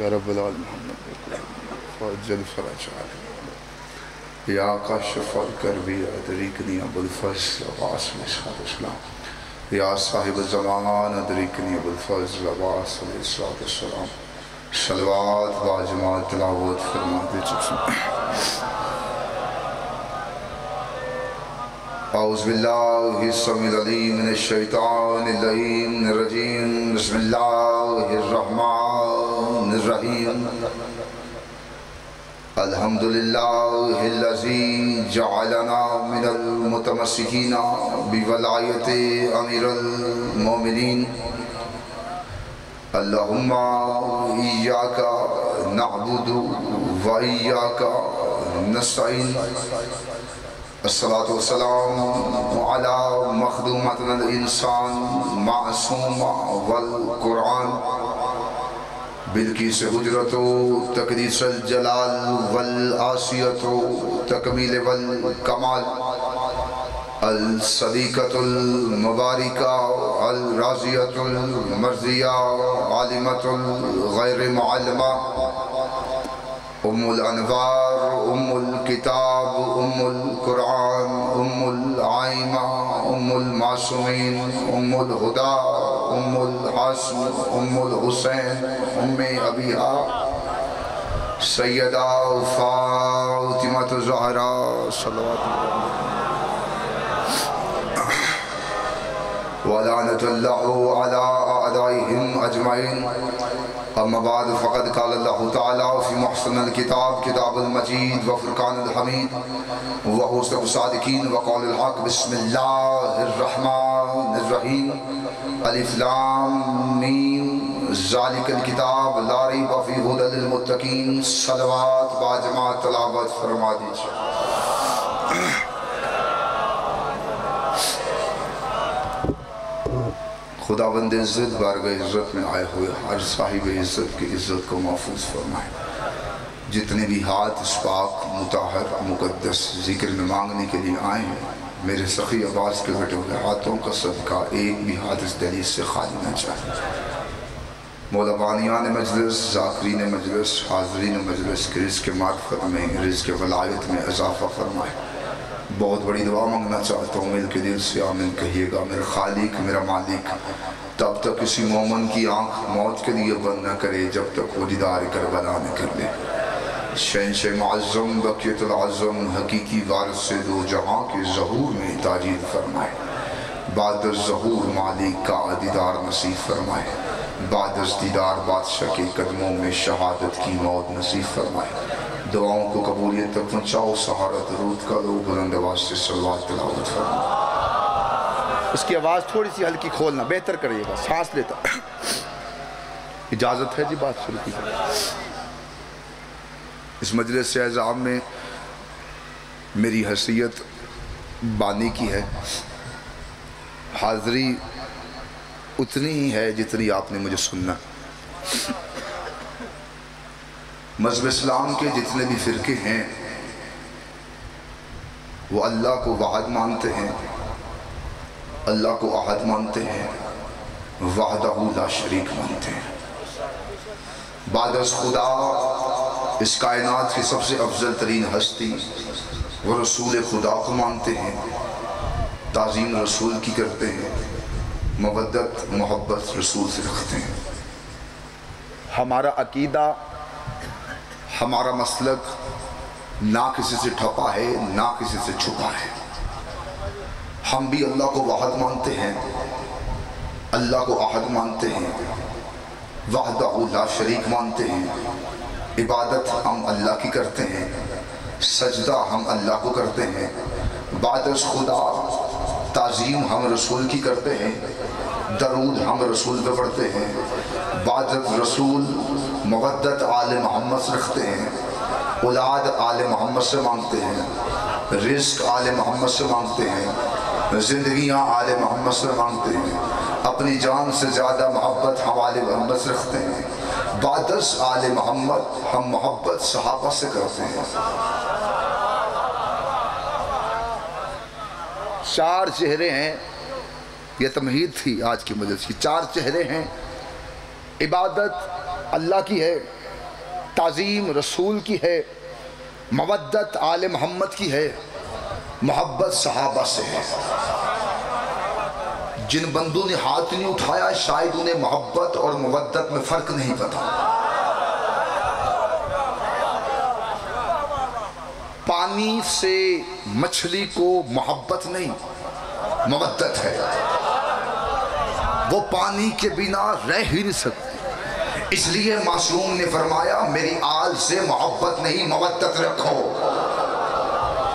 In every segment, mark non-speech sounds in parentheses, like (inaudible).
या रब्बुल आलमीन फजल फरज या अज़बिल्लाशैतानरजीम बसमीम अल्हम्दुलिल्लाहिल्लज़ी जअलना मिनल मुतमस्सिकीना बिवलायत अमीरुल मोमिनीन अल्लाहुम्मा इय्याका नअबुदु व इय्याका नस्तईन अस्सलातु वस्सलाम अला मखदूमतल इंसान मासूमा वल कुरान बिल्किस हज़रत तकदीसल जलाल वल आसियत, तकमील वल कमाल। अल सदीकतुल मुबारिका, अल राजियतुल मर्जिया, आलिमतुल गैर मुअल्लमा उम्मुल अनवार उम्मुल किताब उम्मुल कुरान उम्मुल आइमा उम्मुल मासूमीन उम्मुल हुदा उम्मुल हासम उम्मुल हुसैन, उम्मे अबिहा, सैयदा फातिमा ज़हरा वलानतल्लाम (clears throat) अजमाइन। अम्माबाद फ़कत काफ़ी महसन किताब किताबुलमजीद व फ़ुरक़ानहमीद वहसदिन वक़ौलहक़ बसमीम अलिफ्लामीम ज़ालिकल लारी बफ़ी हुदलमुत्तकीन सलवात बाजमा तलावत फरमा दीजिए खुदाबंद इज़्ज़त बारग इज़्ज़त में आए हुए हर साहिब इज़्ज़त की इज़्ज़त को महफूज फरमाए जितने भी हाथ इस पाक मुताहर मुकदस ज़िक्र में मांगने के लिए आए हैं मेरे सखी अब्बास के बेटे हुए हाथों का सदका एक भी हाथ इस दलील से खाली न चाहे ने मजलिस जाकरीन मजलिस हाजरीन मजलिस के रिज़ के मार्फत में रिज़ के वलायत में इजाफ़ा फरमाए बहुत बड़ी दुआ मांगना चाहता हूँ मिल के दिल से आमिन कहिएगा, मेरा खालिक, मेरा मालिक। तब तक किसी मोमन की आँख मौत के लिए बंद न करे, जब तक वो दीदार कर बना न कर ले। शहनश माज़म बकीतम हकीकी वारस से दो जहाँ के जहूर में ताजीर फरमाए बादर जहूर मालिक का दीदार नसीब फरमाए। बादस दीदार बादशाह के कदमों में शहादत की मौत नसीब फरमाए। दुआओं को कबूलियत तक पहुँचाओ सहारा दरूद का लो बुलंद आवाज़ से सलवात तिलावत फरमा इसकी आवाज़ थोड़ी सी हल्की खोलना बेहतर करिएगा सांस लेता इजाज़त है जी बात शुरू की इस मजलिस से एजाम में मेरी हैसियत बानी की है हाज़री उतनी ही है जितनी आपने मुझे सुनना मज़हब इस्लाम के जितने भी फ़िरके हैं, वो अल्लाह को वाहद मानते हैं, अल्लाह को आहद मानते हैं वाहदा शरीक मानते हैं। बादस खुदा, इस कायनात की सबसे अफजल तरीन हस्ती, वो रसूल खुदा को मानते हैं, ताज़ीम रसूल की करते हैं मवदत मोहब्बत रसूल से रखते हैं। हमारा अकीदा हमारा मसलक ना किसी से ठपा है, ना किसी से छुपा है। हम भी अल्लाह को वाहद मानते हैं। अल्लाह को आहद मानते हैं। वाहदा शरीक मानते हैं। इबादत हम अल्लाह की करते हैं। सजदा हम अल्लाह को करते हैं। बादस खुदा, ताज़ीम हम रसूल की करते हैं। दरूद हम रसूल पे पढ़ते हैं। बादत रसूल मवदत आल मोहम्मद से रखते हैं, औलाद आल मोहम्मद से मांगते हैं रिस्क आल मोहम्मद से मांगते हैं, ज़िंदगियाँ आल मोहम्मद से मांगते हैं, अपनी जान से ज़्यादा मोहब्बत हम आल मोहम्मद से रखते हैं बादस आल मोहम्मद हम मोहब्बत सहाबा से करते हैं। चार चेहरे हैं ये तमहीद थी आज की मजलिस की, चार चेहरे हैं, इबादत अल्लाह की है, ताज़ीम रसूल की है, मवद्दत आल मोहम्मद की है, मोहब्बत सहाबा से है। जिन बंदों ने हाथ नहीं उठाया, शायद उन्हें मोहब्बत और मवद्दत में फ़र्क नहीं पता। पानी से मछली को मोहब्बत नहीं, मवद्दत है। वो पानी के बिना रह ही नहीं सकती। इसलिए मासूम ने फरमाया, मेरी आल से मोहब्बत नहीं मवद्दत रखो।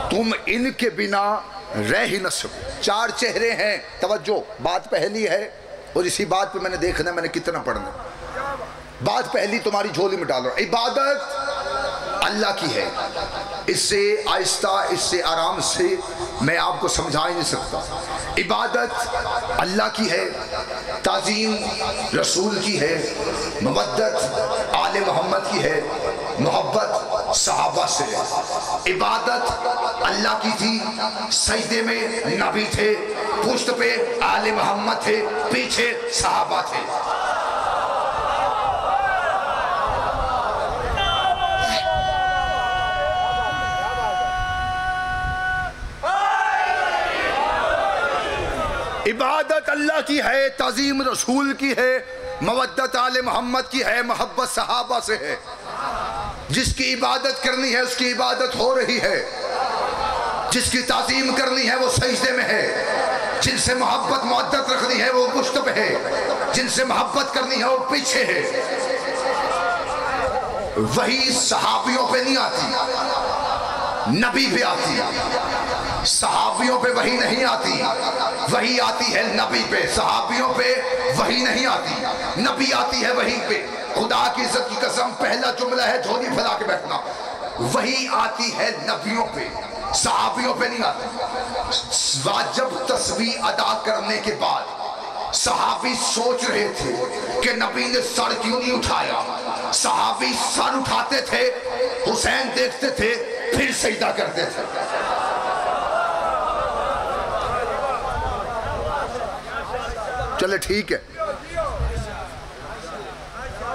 तुम इनके बिना रह ही न सको। चार चेहरे हैं, तवज्जो, बात पहली है, और इसी बात पे मैंने देखना मैंने कितना पढ़ना बात पहली, तुम्हारी झोली में डालो। इबादत अल्लाह की है। इससे आहिस्ता, इससे आराम से मैं आपको समझा ही नहीं सकता। इबादत अल्लाह की है, ताजीम रसूल की है मवदत आल मोहम्मद की है, मोहब्बत सहाबा से है। इबादत अल्लाह की थी, सजदे में नबी थे, पुश्त पे आल मोहम्मद थे, पीछे सहाबा थे। इबादत अल्लाह की है, तज़ीम रसूल की है, मवद्दत आल मोहम्मद की है, मोहब्बत सहाबा से है। जिसकी इबादत करनी है, उसकी इबादत हो रही है। जिसकी तज़ीम करनी है, वो सजदे में है। जिनसे मोहब्बत मुद्दत रखनी है, वो मुश्तब है। जिनसे मोहब्बत करनी है, वो पीछे है। वही सहाबियों पे नहीं आती, नबी पे आती। सहाबियों पे वही नहीं आती। वही आती है नबी पे सहाबियों पे वही नहीं आती। नबी आती है वही पे। खुदा की इज़्ज़त की कसम, पहला जुमला है झोली फैला के बैठना। वही आती है नबियों पे सहाबियों पे नहीं आती। वाजब तस्वीर अदा करने के बाद सहाबी सोच रहे थे कि नबी ने सर क्यों नहीं उठाया? सहाबी सर उठाते थे, हुसैन देखते थे, फिर सजदा करते थे। चले, ठीक है।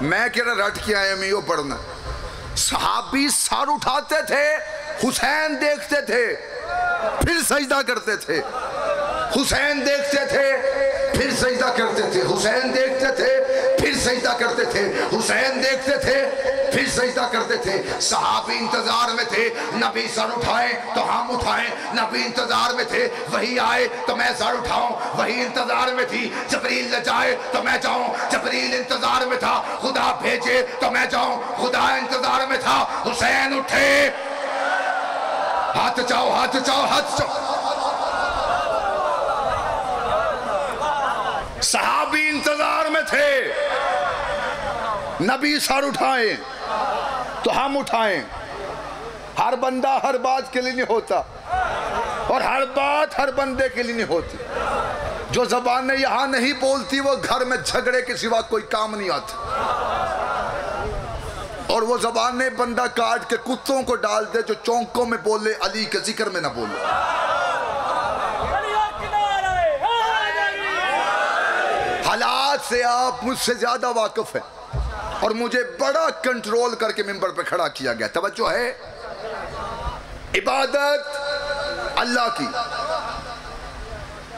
मैं कह रहा, रट के आया मैं यो पढ़ना। सहाबी सर उठाते थे, हुसैन देखते थे, फिर सजदा करते थे। हुसैन देखते थे, फिर सजदा करते थे। हुसैन देखते थे, फिर सजदा करते थे। हुसैन देखते थे फिर सजदा करते थे। सहाबी इंतज़ार में थे। नबी सर उठाए तो हम उठाए। नबी इंतज़ार में थे, वही आए तो मैं सर उठाऊं। वही इंतज़ार में थी, जबरील न जाए तो मैं जाऊँ। जबरील इंतज़ार में था, खुदा भेजे तो मैं जाऊँ। खुदा इंतज़ार में था, हुसैन उठे। हाथ चाओ हाथ चाओ हाथ चाओ सहाबी इंतज़ार में थे। नबी सर उठाए। तो हम उठाएँ। हर बंदा हर बात के लिए नहीं होता। और हर बात हर बंदे के लिए नहीं होती। जो जबानें यहाँ नहीं बोलती, वो घर में झगड़े के सिवा कोई काम नहीं आता। और वो जबानें बंदा काट के कुत्तों को डाल दे, जो चौंकों में बोले, अली के ज़िक्र में ना बोले। हालात से आप मुझसे ज़्यादा वाकिफ हैं। और मुझे बड़ा कंट्रोल करके मेंबर पे खड़ा किया गया। तवज्जो है? इबादत अल्लाह की।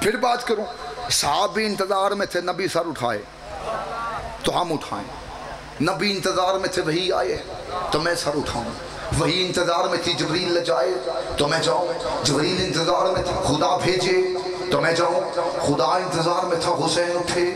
फिर बात करूँ, साहब भी इंतज़ार में थे, नबी सर उठाए तो हम उठाएँ। नबी इंतज़ार में थे, वही आए तो मैं सर उठाऊं। वही इंतज़ार में थी, जबरील जाए तो मैं जाऊँ। जबरील इंतज़ार में था, खुदा भेजे तो मैं जाऊँ। खुदा इंतज़ार में था, हुसैन उठे।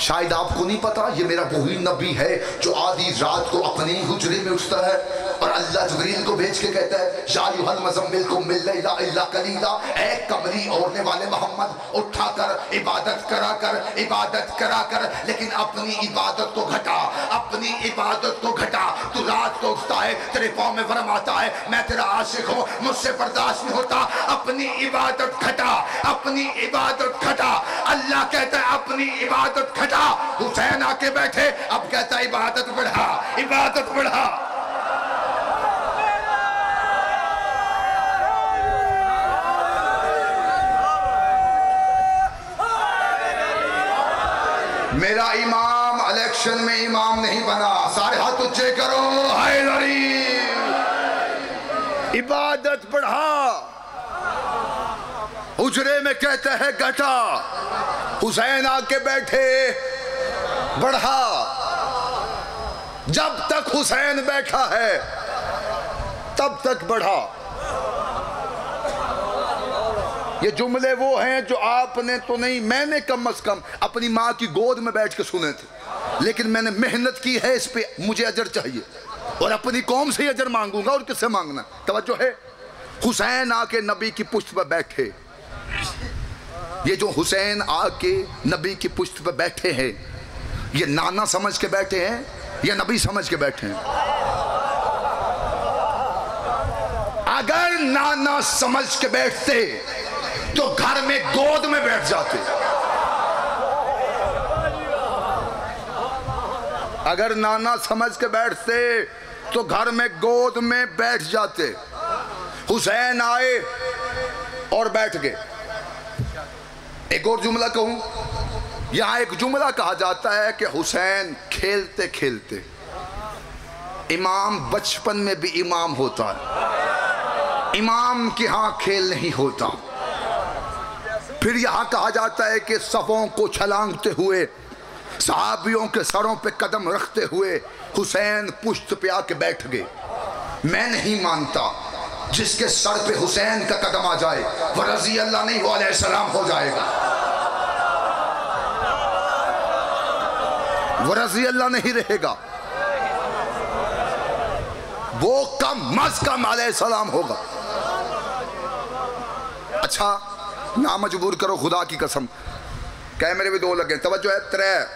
शायद आपको नहीं पता, ये मेरा वही नबी है जो आधी रात को अपने ही हुजरे में उठता है। और अल्लाह जबरील को भेज के कहता है शायुहल मजम्मिल को मिल इल्ला कलीला ए कमरी ओढ़ने वाले मोहम्मद उठा कर इबादत करा कर इबादत करा कर लेकिन अपनी इबादत को घटा, अपनी इबादत को घटा। तू रात को उठता है, तेरे पाँव में वरम आता है, मैं तेरा आशिक हूँ, मुझसे बर्दाश्त नहीं होता। अपनी इबादत घटा, अपनी इबादत घटा। अल्लाह कहता है, अपनी इबादत घटा। हुसैन आके बैठे, अब कहता है, इबादत बढ़ा इबादत बढ़ा। मेरा इमाम इलेक्शन में इमाम नहीं बना। सारे हाथ उच्चे करो। हैदरी इबादत बढ़ा। उजरे में कहते हैं घटा। हुसैन आके बैठे। बढ़ा। जब तक हुसैन बैठा है, तब तक बढ़ा। ये जुमले वो हैं जो आपने तो नहीं, मैंने कम अज कम अपनी माँ की गोद में बैठ के सुने थे। लेकिन मैंने मेहनत की है इस पर मुझे अजर चाहिए। और अपनी कौम से अजर मांगूँगा और किससे मांगना? तवज्जो है? हुसैन आके नबी की पुष्ट पर बैठे। ये जो हुसैन आके नबी की पुष्ट पर बैठे हैं, ये नाना समझ के बैठे हैं या नबी समझ के बैठे हैं? अगर नाना समझ के बैठते तो घर में गोद में बैठ जाते। अगर नाना समझ के बैठते तो घर में गोद में बैठ जाते। हुसैन आए और बैठ गए। एक और जुमला कहूँ, यहाँ एक जुमला कहा जाता है कि हुसैन खेलते खेलते, इमाम बचपन में भी इमाम होता। है इमाम के यहाँ खेल नहीं होता। फिर यहाँ कहा जाता है कि सफ़ों को छलांगते हुए, सहाबियों के सरों पे कदम रखते हुए हुसैन पुश्त पे आके बैठ गए। मैं नहीं मानता जिसके सर पे हुसैन का कदम आ जाए, वह रज़ी अल्लाह नहीं, वो सलाम हो जाएगा। वो रज़ी अल्लाह नहीं रहेगा। वो कम मज कम सलाम होगा। अच्छा ना मजबूर करो खुदा की कसम। कैमरे भी दो लगे। तवज्जो है, त्रै।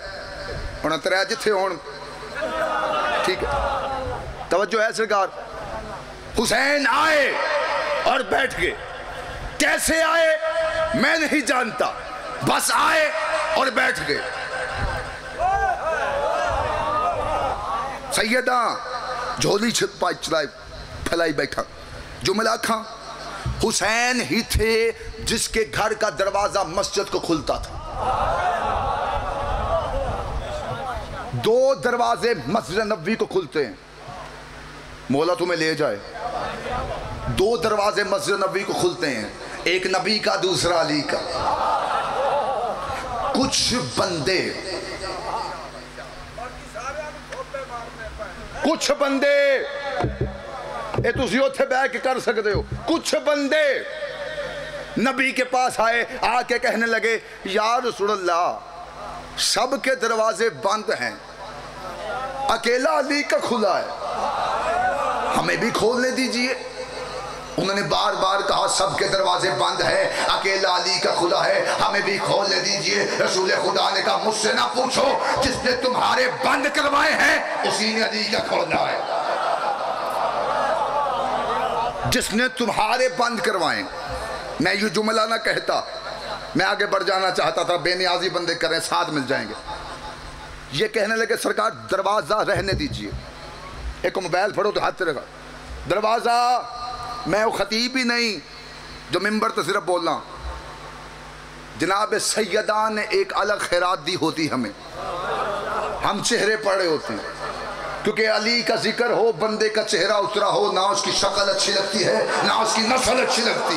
ਹੁਣ त्रै जिथे हो ठीक है। तवज्जो है, सरकार। हुसैन आए और बैठ गए। कैसे आए, मैं नहीं जानता। बस आए और बैठ गए। सैयदा, झोली छिपा चलाई फैलाई बैठा। जुमला खां। हुसैन ही थे जिसके घर का दरवाज़ा मस्जिद को खुलता था। दो दरवाजे मस्जिद नबी को खुलते हैं। मोला तुम्हें ले जाए। दो दरवाजे मस्जिद नबी को खुलते हैं। एक नबी का, दूसरा अली का। कुछ बंदे कुछ बंदे ਇਹ ਤੁਸੀਂ ਉੱਥੇ ਬਹਿ ਕੇ ਕਰ ਸਕਦੇ ਹੋ ਕੁਝ ਬੰਦੇ नबी के पास आए आके कहने लगे यार रसूलल्लाह सबके दरवाजे बंद हैं अकेला अली का खुला है हमें भी खोलने दीजिए उन्होंने बार बार कहा सबके दरवाजे बंद है अकेला अली का खुला है हमें भी खोलने दीजिए रसूल खुदा ने कहा मुझसे ना पूछो जिसने तुम्हारे बंद करवाए हैं उसी ने अली का खोला है जिसने तुम्हारे बंद करवाए। मैं ये जुमला ना कहता। मैं आगे बढ़ जाना चाहता था, बेनियाजी बंदे करें, साथ मिल जाएँगे। ये कहने लगे, सरकार, दरवाज़ा रहने दीजिए। एक मोबाइल फड़ो तो हाथ रखा। दरवाज़ा, मैं वो खतीब ही नहीं, जो मिंबर तो सिर्फ़ बोलना। जनाब सैदा ने एक अलग खैरात दी होती हमें। हम चेहरे पड़े होते हैं। क्योंकि अली का ज़िक्र हो, बंदे का चेहरा उतरा हो, ना उसकी शक्ल अच्छी लगती है, ना उसकी नस्ल अच्छी लगती।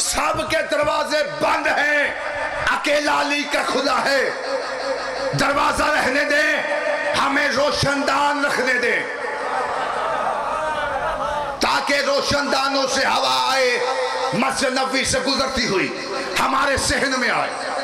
सब के दरवाजे बंद हैं, अकेला अली का खुला है। दरवाज़ा रहने दे, हमें रोशनदान रखने दे। ताकि रोशनदानों से हवा आए, मस्जिद नबी से गुजरती हुई। हमारे सहन में आए।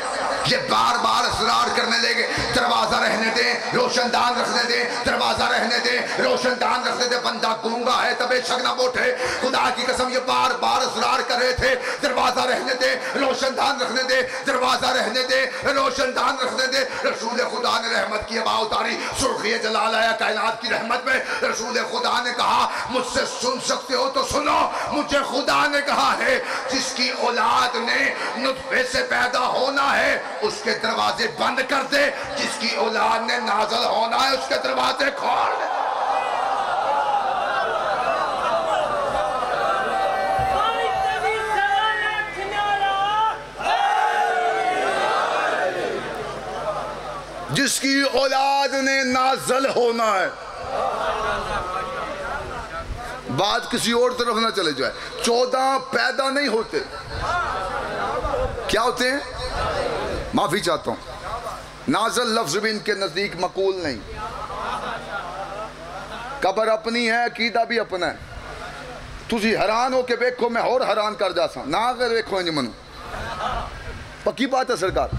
ये बार बार असरार करने लगे, दरवाज़ा रहने दे, रोशनदान रखने दे, दरवाज़ा रहने दे, रोशनदान रखने दे, बंदा गूँगा है, तबे शगना बोठे। खुदा की कसम, ये बार बार असरार कर रहे थे, दरवाज़ा रहने दे, रोशनदान रखने दे, दरवाज़ा रहने दे, रोशनदान रखने दे। रसूल खुदा ने रहमत की हवा उतारी, सुर्खी जलाल आया कायनात की रहमत में। रसूल खुदा ने कहा, मुझसे सुन सकते हो तो सुनो, मुझे खुदा ने कहा है, जिसकी औलाद ने नुतफे से पैदा होना है उसके दरवाजे बंद कर दे, जिसकी औलाद ने नाजल होना है, उसके दरवाजे खोल दे। जिसकी औलाद ने नाजल होना है। बात किसी और तरफ़ ना चले जाए। चौदह पैदा नहीं होते। क्या होते हैं? माफ़ी चाहता हूँ। नाजल लफ्ज भी इनके नज़दीक मकूल नहीं। कबर अपनी है, अकीदा भी अपना है। तुझी हैरान हो के वेखो, मैं और हैरान कर जा ना अगर वेखो इंज मनु। पक्की बात है सरकार।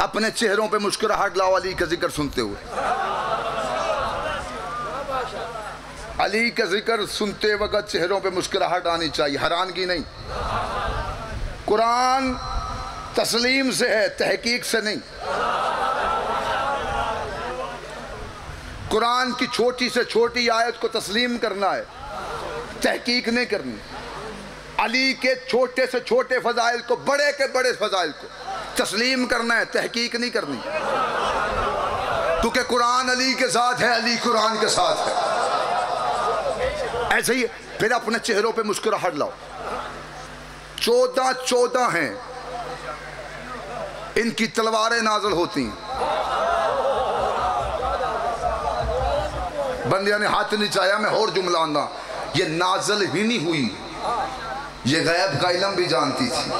अपने चेहरों पे मुस्कुराहट लाओ, अली का ज़िक्र सुनते हुए। अली का ज़िक्र सुनते वक्त चेहरों पे मुस्कुराहट आनी चाहिए। हैरानगी नहीं। कुरान तस्लीम से है, तहकीक से नहीं। कुरान की छोटी से छोटी आयत को तस्लीम करना है, तहकीक नहीं करनी। अली के छोटे से छोटे फजाइल को, बड़े के बड़े फजाइल को तस्लीम करना है, तहकीक नहीं करनी। क्योंकि कुरान अली के साथ है, अली कुरान के साथ है। ऐसे ही फिर अपने चेहरों पे मुस्कुराहट लाओ। चौदह चौदह हैं। इनकी तलवारें नाजल होती हैं। बंदिया ने हाथ नहीं चाया, मैं और जुमला आंदा। ये नाजल ही नहीं हुई। ये गैब का इलम भी जानती थी।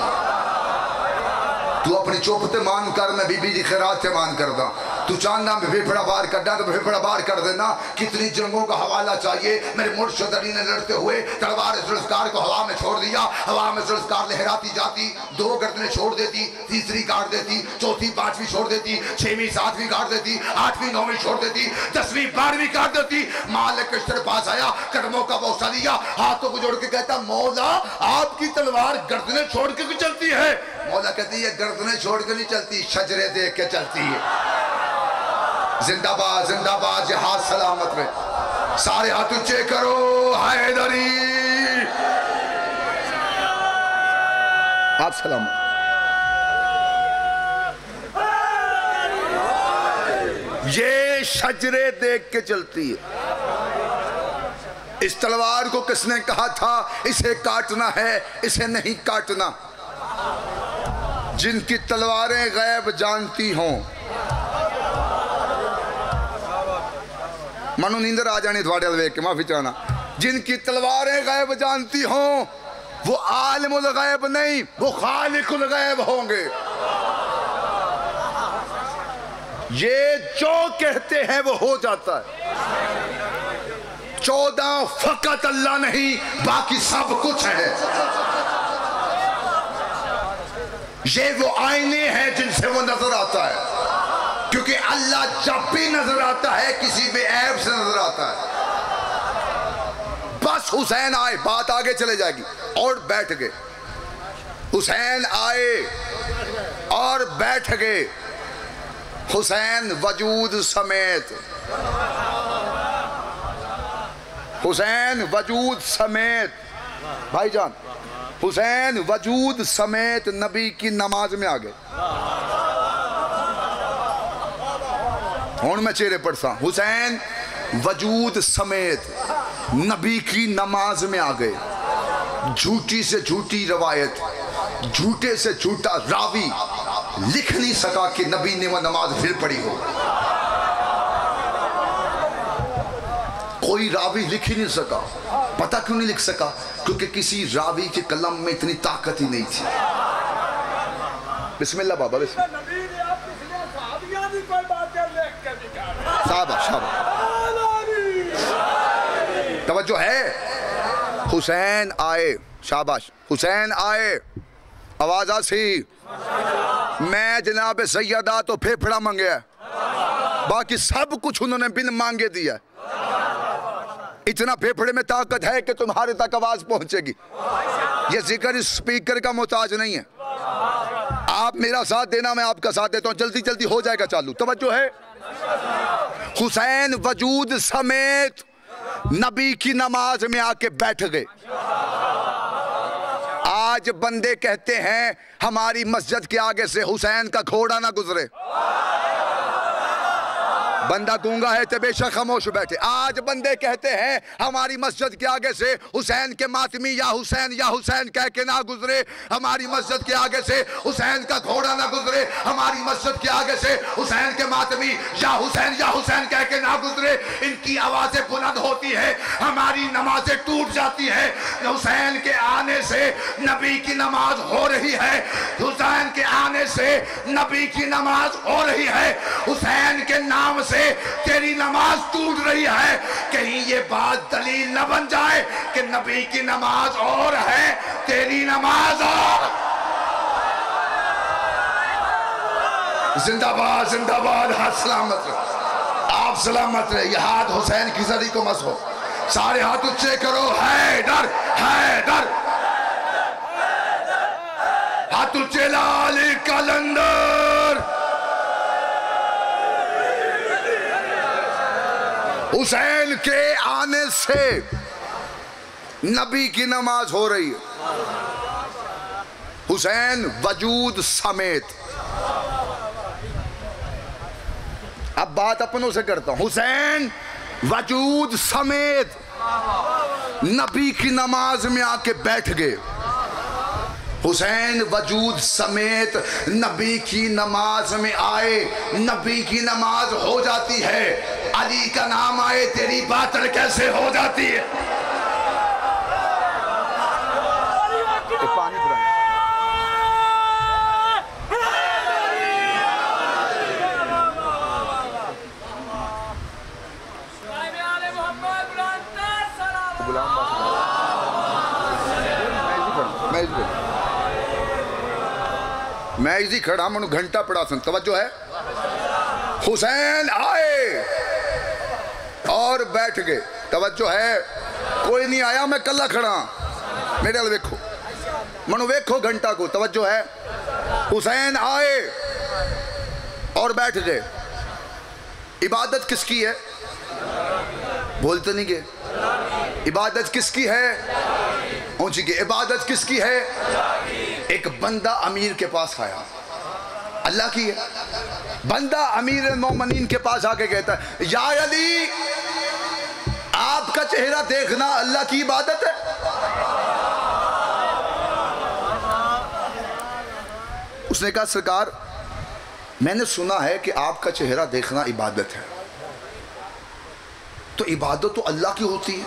तू अपनी चुप ते मान कर, मैं बीबी जी खैरात मान करदा। तू चाहना मैं फेफड़ा बाहर करना तो फेफड़ा बाहर कर देना। कितनी जंगों का हवाला चाहिए? मेरे मुर्शद ने लड़ते हुए तलवार जुल्फकार को हवा में छोड़ दिया। हवा में जुल्फकार लहराती जाती, दो गर्दनें छोड़ देती, तीसरी काट देती, चौथी, पांचवी छोड़ देती, छहवीं, सातवीं काट देती, आठवीं, नौवीं छोड़ देती, दसवीं, बारहवीं काट देती। मालिक कृष्ण पास आया, कदमों का बौसा लिया हाथों को जोड़ के कहता, मौला, आपकी तलवार गर्दने छोड़ के भी चलती है? मौला कहती है, गर्दने छोड़ के नहीं चलती, शजरे देख के चलती है। जिंदाबाद जिंदाबाद जहाज़ सलामत में। सारे हाथ ऊँचे करो, हैदरी। आप सलामत। ये शजरे देख के चलती है। इस तलवार को किसने कहा था? इसे काटना है, इसे नहीं काटना। जिनकी तलवारें गैब जानती हों मनु नींदर आ जानी थोड़े वेख के माफ़ी चाहना। जिनकी तलवारें गायब जानती हो, वो आलमुल गायब नहीं, वो खालिकुल गैब होंगे। ये जो कहते हैं, वो हो जाता है। चौदह फकत अल्लाह नहीं, बाकी सब कुछ है। ये वो आईने हैं जिनसे वो नज़र आता है। क्योंकि अल्लाह जब भी नज़र आता है, किसी भी ऐप से नज़र आता है। बस हुसैन आए, बात आगे चले जाएगी, और बैठ गए। हुसैन आए, और बैठ गए। हुसैन वजूद समेत। हुसैन वजूद समेत। भाईजान, हुसैन वजूद समेत नबी की नमाज़ में आ गए। हूँ मैं चेहरे पढ़सा हुसैन वजूद समेत नबी की नमाज़ में आ गए। झूठी से झूठी रवायत, झूठे से झूठा रावी, लिख नहीं सका कि नबी ने वह नमाज़ फिर पढ़ी हो। कोई रावी लिख ही नहीं सका। पता क्यों नहीं लिख सका? क्योंकि किसी रावी के कलम में इतनी ताकत ही नहीं थी। बिस्मिल्लाह बाबा, बिस्मिल्लाह। शाबाश है। हुसैन आए, शाबाश। हुसैन आए। आवाज़ आसी मैं जनाब सैयदा तो फेफड़ा मांगे बाकी सब कुछ उन्होंने बिन मांगे दिया इतना फेफड़े में ताकत है कि तुम्हारे तक आवाज़ पहुंचेगी। ये ज़िक्र स्पीकर का मोहताज नहीं है। आप मेरा साथ देना, मैं आपका साथ देता हूँ। जल्दी जल्दी हो जाएगा चालू। तवज्जो है। हुसैन वजूद समेत नबी की नमाज़ में आके बैठ गए। आज बंदे कहते हैं, हमारी मस्जिद के आगे से हुसैन का घोड़ा ना गुजरे। बंदा दूँगा है तो बेशक खामोश बैठे। आज बंदे कहते हैं, हमारी मस्जिद के आगे से हुसैन के मातमी या हुसैन या हुसैन कह के ना गुजरे। हमारी मस्जिद के आगे से हुसैन का घोड़ा ना गुजरे। हमारी मस्जिद के आगे से हुसैन के मातमी या हुसैन या हुसैन कह के ना गुजरे। इनकी आवाज़ें बुलंद होती है, हमारी नमाजें टूट जाती है। हुसैन के आने से नबी की नमाज़ हो रही है। हुसैन के आने से नबी की नमाज़ हो रही है। हुसैन के नाम से तेरी नमाज़ टूट रही है। कहीं ये बात दलील न बन जाए कि नबी की नमाज़ और है, तेरी नमाज़ और। जिंदाबाद जिंदाबाद, हाथ सलामत रहे। आप सलामत रहे, ये हाथ हुसैन की सदी को मस हो। सारे हाथ उच्चे करो है डर है डर हाथ उच्चे लाल कलंदर। हुसैन के आने से नबी की नमाज़ हो रही है। हुसैन वजूद समेत। अब बात अपनों से करता हूँ। हुसैन वजूद समेत नबी की नमाज़ में आके बैठ गए। हुसैन वजूद समेत नबी की नमाज़ में आए। नबी की नमाज़ हो जाती है। अली का नाम आए तेरी बातल कैसे हो जाती है? पानी मैं इसी खड़ा मनु घंटा पड़ा सुन तवज्जो है? हुसैन आए। और बैठ गए। तवज्जो है। कोई नहीं आया, मैं कल्ला खड़ा। मेरे वाल वेखो मनु वेखो घंटा को, तवज्जो है। हुसैन आए और बैठ गए। इबादत किसकी है? बोलते नहीं गए। इबादत किसकी है? ऊँची की इबादत किसकी है? एक बंदा अमीर के पास आया। अल्लाह की है। बंदा अमीर मोमिन के पास आके कहता है, या अली आपका चेहरा देखना अल्लाह की इबादत है। उसने कहा, सरकार, मैंने सुना है कि आपका चेहरा देखना इबादत है। तो इबादत तो अल्लाह की होती है।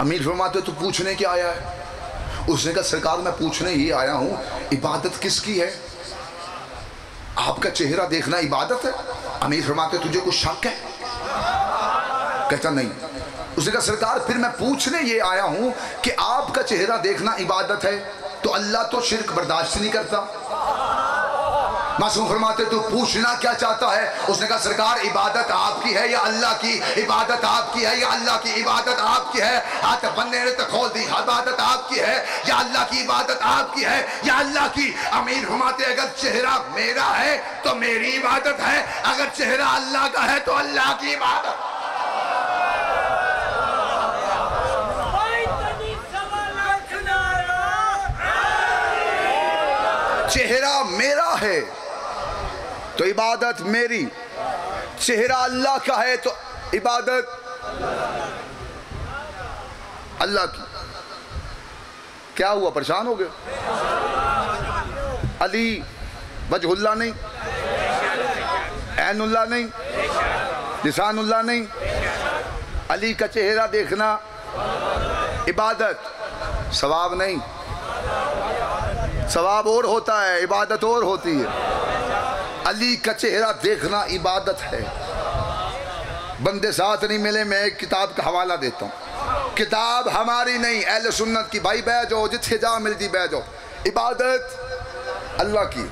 अमीर फरमाते तो पूछने क्या आया है? उसने कहा, सरकार, मैं पूछने ही आया हूँ, इबादत किसकी है? आपका चेहरा देखना इबादत है? अमीर फरमाते, तुझे कुछ शक है? कहता, नहीं। उसने कहा, सरकार, फिर मैं पूछने ये आया हूँ कि आपका चेहरा देखना इबादत है? तो अल्लाह तो शिरक बर्दाश्त नहीं करता। मासूम फरमाते, तू पूछना क्या चाहता है? उसने कहा, सरकार, इबादत आपकी है या अल्लाह की? इबादत आपकी है या अल्लाह की? इबादत आपकी है? हाथ बंदे ने तो खोल दी। इबादत आपकी है या अल्लाह की? इबादत आपकी है या अल्लाह की? अमीर फरमाते, अगर चेहरा मेरा है तो मेरी इबादत है। अगर चेहरा अल्लाह का है तो अल्लाह की इबादत। चेहरा मेरा है तो इबादत मेरी। चेहरा अल्लाह का है तो इबादत अल्लाह की। क्या हुआ, परेशान हो गए? अली वजहुल्ला नहीं, ऐनुल्ला नहीं लिसानुल्ला नहीं। अली का चेहरा देखना इबादत, सवाब नहीं। सवाब और होता है, इबादत और होती है। अली का चेहरा देखना इबादत है। बंदे साथ नहीं मिले, मैं एक किताब का हवाला देता हूँ। किताब हमारी नहीं, अहल सुन्नत की। भाई बह जाओ जिथे जा मिलती बह जाओ। इबादत अल्लाह की।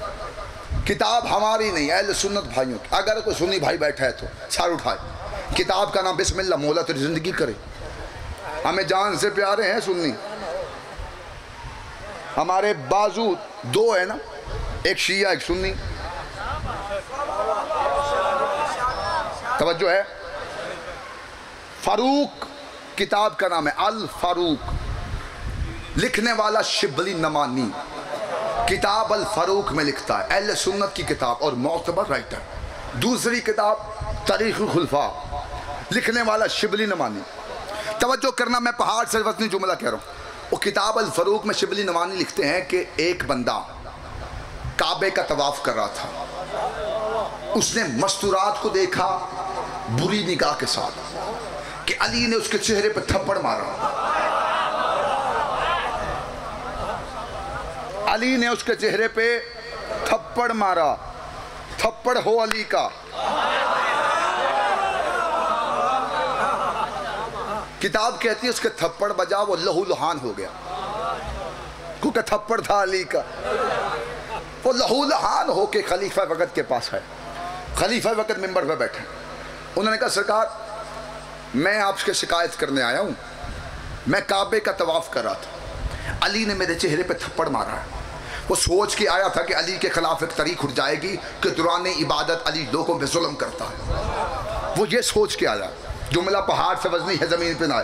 किताब हमारी नहीं, अहल सुन्नत भाइयों की। अगर कोई सुन्नी भाई बैठा है तो सार उठाए। किताब का नाम बिस्मिल्लाह मोहलत ज़िंदगी करे। हमें जान से प्यारे हैं सुन्नी। हमारे बाजू दो है ना, एक शिया, एक सुन्नी। तवज्जो है। फारूक किताब का नाम है, अल फारूक। लिखने वाला शिबली नमानी, किताब अल फरूक में लिखता है, अहल सुन्नत की किताब और मोतबर राइटर। दूसरी किताब तारीख खुलफा। लिखने वाला शिबली नमानी। तवज्जो करना, मैं पहाड़ से वजनी जुमला कह रहा हूँ। वो किताब अल फरूक में शिबली नमानी लिखते हैं कि एक बंदा काबे का तवाफ कर रहा था। उसने मस्तूरात को देखा बुरी निगाह के साथ कि अली ने उसके चेहरे पर थप्पड़ मारा। अली ने उसके चेहरे पे थप्पड़ मारा। थप्पड़ हो अली का। किताब कहती है, उसके थप्पड़ बजा वो लहू लुहान हो गया। क्योंकि थप्पड़ था अली का। वो लहू लहान होके खलीफा वक़्त के पास है। खलीफा वक़्त मेंबर पर बैठे। उन्होंने कहा, सरकार, मैं आपसे शिकायत करने आया हूँ। मैं काबे का तवाफ़ कर रहा था। अली ने मेरे चेहरे पे थप्पड़ मारा। है वो सोच के आया था कि अली के खिलाफ एक तरीक उठ जाएगी कि दुरान इबादत अली लोगों पे जुल्म करता है। वो ये सोच के आया। जुमला पहाड़ से वजनी है ज़मीन पे ना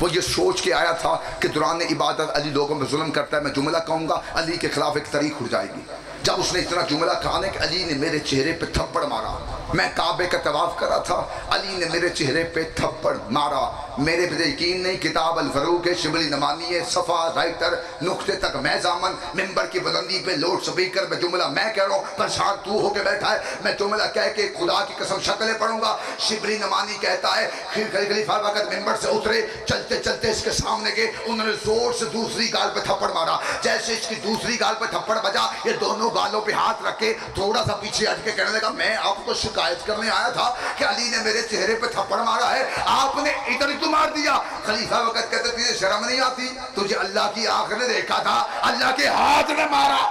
वो ये सोच के आया था कि दुरान इबादत अली लोगों में जुल्म करता है। मैं जुमला कहूँगा, अली के खिलाफ एक तरीक उठ जाएगी। जब उसने इतना जुमला कहा ना कि अली ने मेरे चेहरे पे थप्पड़ मारा, मैं काबे का तवाफ करा था, अली ने मेरे चेहरे पे थप्पड़ मारा। मेरे पे यकीन नहीं, किताब अल फरूक है, शिबली नमानी है, सफ़ा राइटर, नुकते तक मैं जामन मिम्बर की बुलंदी पे लोड स्पीकर में जुमला मैं कह रहा हूँ, परेशान तू होके बैठा है, मैं जुमला कह के खुदा की कसम शक्लें पढ़ूँगा। शिबली नमानी कहता है फिर खलीफा वक्त मिम्बर से उतरे, चलते चलते इसके सामने गए, उन्होंने ज़ोर से दूसरी गाल पर थप्पड़ मारा। जैसे इसकी दूसरी गाल पर थप्पड़ बजा, ये दोनों गालों पे हाथ रख के थोड़ा सा पीछे हट के कहने लगा, मैं आपको शिकायत करने आया था कि अली ने मेरे चेहरे पे थप्पड़ मारा है। आपने इधर तो मार दिया। खलीफा वक्त कहते तुझे शर्म नहीं आती। तुझे अल्लाह की आँख ने देखा था। अल्लाह के हाथ ने मारा।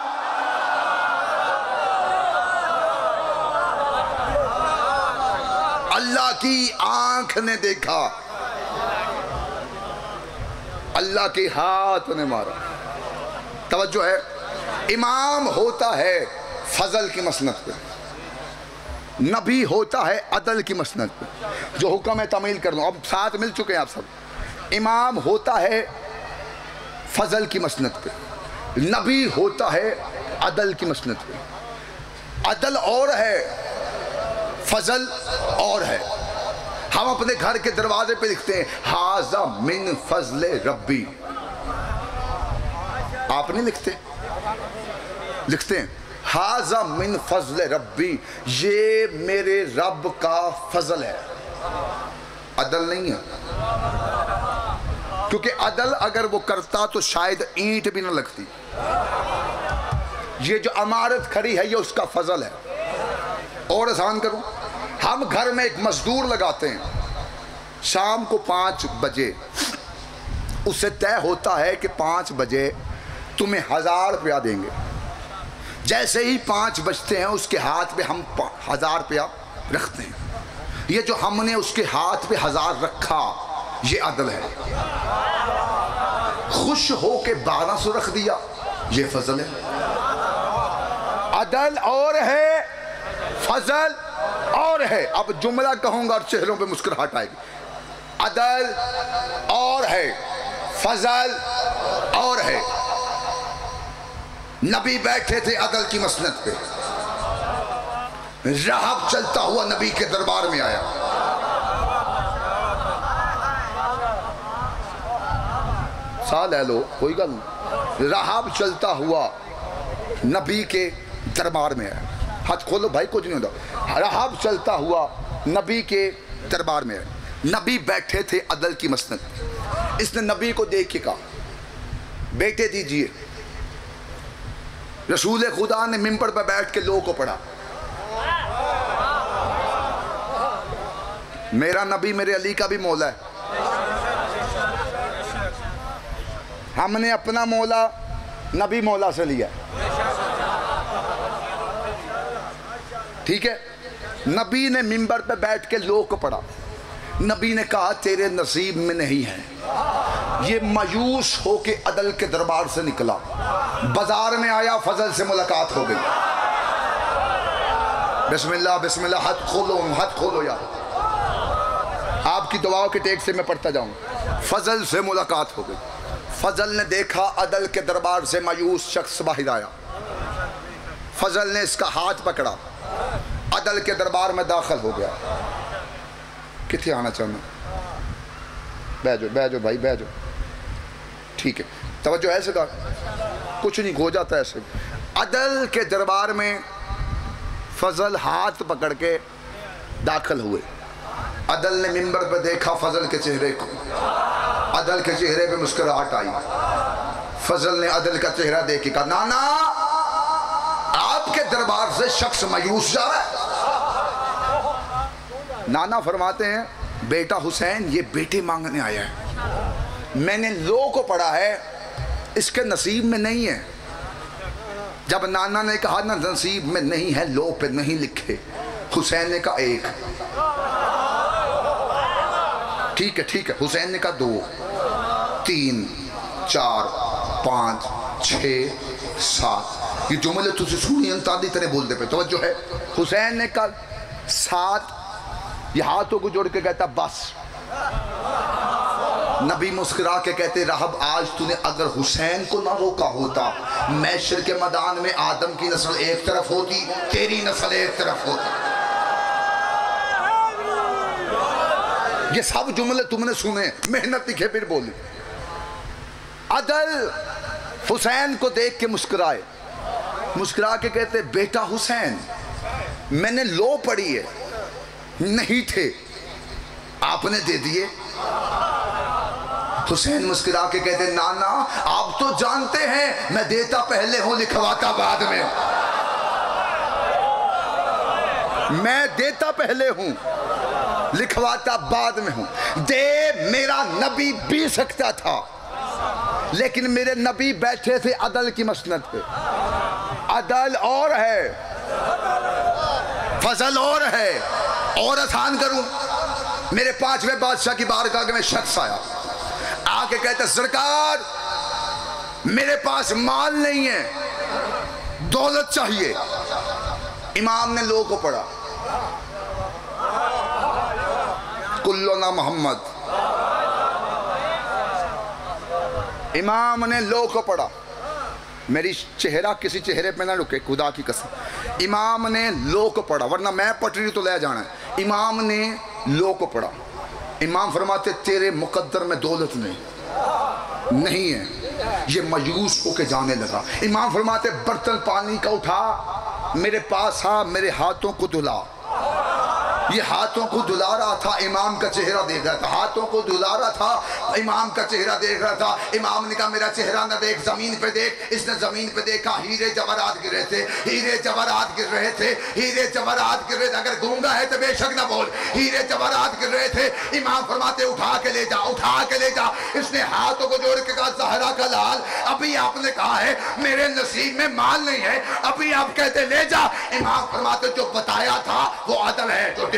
अल्लाह की आँख ने देखा। अल्लाह के हाथ ने मारा। तवज्जो है। इमाम होता है फजल की मसनत पे। नबी होता है अदल की मसनत पे। जो हुक्म है तमील कर दो अब साथ मिल चुके हैं आप सब। इमाम होता है फजल की मसनत पे। नबी होता है अदल की मसनत पे। अदल और है, फजल और है। हम अपने घर के दरवाजे पे लिखते हैं, हाजा मिन फजल रब्बी। आप नहीं लिखते? लिखते हैं, हाजा मिन फजल रब्बी, ये मेरे रब का फजल है। अदल नहीं है। क्योंकि अदल अगर वो करता तो शायद ईंट भी ना लगती। ये जो अमारत खड़ी है, ये उसका फजल है। और आसान करूँ, हम घर में एक मजदूर लगाते हैं, शाम को पाँच बजे। उससे तय होता है कि पाँच बजे तुम्हें हज़ार रुपया देंगे। जैसे ही पाँच बजते हैं, उसके हाथ पे हम हज़ार रुपया रखते हैं। ये जो हमने उसके हाथ पे हज़ार रखा, ये अदल है। खुश हो के बारह सौ रख दिया, ये फजल है। अदल और है, फजल और है। अब जुमला कहूँगा और चेहरों पे मुस्कुराहट आएगी। अदल और है, फजल और है। नबी बैठे थे अदल की मसनत पे। राहब चलता हुआ नबी के दरबार में आया। सा ले लो, कोई गल राहब चलता हुआ नबी के दरबार में आया। हाथ खोलो, भाई, कुछ नहीं होता। राहब चलता हुआ नबी के दरबार में आया। नबी बैठे थे अदल की मसनत इसने नबी को देख के कहा, बेटे दीजिए रसूल खुदा ने मिम्बर पर बैठ के लोगों को पढ़ा। मेरा नबी मेरे अली का भी मौला है। हमने अपना मौला नबी मौला से लिया। ठीक है? नबी ने मिंबर पे बैठ के लोग को पढ़ा। नबी ने कहा, तेरे नसीब में नहीं है। ये मायूस होके अदल के दरबार से निकला। बाज़ार में आया, फजल से मुलाकात हो गई। बिस्मिल्लाह बिस्मिल्लाह हथ खोलो हथ खोलो यार। आपकी दुआओं के टेक से मैं पढ़ता जाऊँ। फजल से मुलाकात हो गई। फजल ने देखा अदल के दरबार से मायूस शख्स बाहर आया। फजल ने इसका हाथ पकड़ा। अदल के दरबार में दाखिल हो गया। कितने आना चाहना बह जाओ बह जाओ भाई बह जाओ ठीक है। तवज्जो ऐसे का कुछ नहीं, हो जाता ऐसे। अदल के दरबार में फजल हाथ पकड़ के दाखिल हुए। अदल ने मिंबर पर देखा, फजल के चेहरे को। अदल के चेहरे पे मुस्कुराहट आई। फजल ने अदल का चेहरा देख के कहा, नाना, आपके दरबार से शख्स मायूस जा रहा है। नाना फरमाते हैं, बेटा हुसैन, ये बेटे मांगने आया है। मैंने लो को पढ़ा है, इसके नसीब में नहीं है। जब नाना ने कहा, ना नसीब में नहीं है लो पे नहीं लिखे। हुसैन ने कहा, एक। ठीक है ठीक है। हुसैन ने कहा, दो, तीन, चार, पाँच, छ, सात। ये जुमले तुझे सुनी अंतादी तरह बोलते पे। तो जो है। हुसैन ने कहा, सात। ये हाथों को जोड़ के कहता, बस। नबी मुस्करा के कहते रहब आज तूने अगर हुसैन को ना रोका होता मैशर के मैदान में आदम की नस्ल एक तरफ़ होती, तेरी नस्ल एक तरफ़ होती। ये सब जुमले तुमने सुने, मेहनत लिखे, फिर बोली। अदल हुसैन को देख के मुस्कुराए। मुस्कुरा के कहते, बेटा हुसैन, मैंने लो पढ़ी है, नहीं थे, आपने दे दिए। हुसैन मुस्कुरा के कहते, नाना, आप तो जानते हैं, मैं देता पहले हूँ, लिखवाता बाद में मैं देता पहले हूँ, लिखवाता बाद में हूँ। दे, मेरा नबी भी सकता था, लेकिन मेरे नबी बैठे थे, अदल की मसनत पे। अदल और है, फजल और है और आसान करूँ। मेरे पाँचवें बादशाह की बार बारगाह में शख्स आया। आके कहते, सरकार, मेरे पास माल नहीं है, दौलत चाहिए। इमाम ने लोगों को पढ़ा। कुल्लोना मोहम्मद। इमाम ने लो को पढ़ा। मेरी चेहरा किसी चेहरे पे ना रुके, खुदा की कसम। इमाम ने लो को पढ़ा, वरना मैं पटरी तो ले जाना है। इमाम ने लो को पढ़ा। इमाम फरमाते, तेरे मुकद्दर में दौलत नहीं। नहीं है। ये मायूस होके जाने लगा। इमाम फरमाते, बर्तन पानी का उठा, मेरे पास आ, मेरे हाथों को धुला। ये हाथों को दुला रहा था, इमाम का चेहरा देख रहा था। हाथों को दुला रहा था, इमाम का चेहरा देख रहा था। इमाम ने कहा, मेरा चेहरा न देख, ज़मीन पे देख। इसने ज़मीन पे देखा, हीरे जवाहरात गिर रहे थे, हीरे जवाहरात गिर रहे थे, हीरे जवाहरात गिर रहे थे। अगर गूँगा है तो बेशक ना बोल। हीरे जवाहरात गिर रहे थे। इमाम फरमाते, उठा के ले जा, उठा के ले जा। इसने हाथों को जोड़ के कहा, जहरा का लाल, अभी आपने कहा है, मेरे नसीब में माल नहीं है। अभी आप कहते, ले जा। इमाम फरमाते, जो बताया था, वो अदल है, जो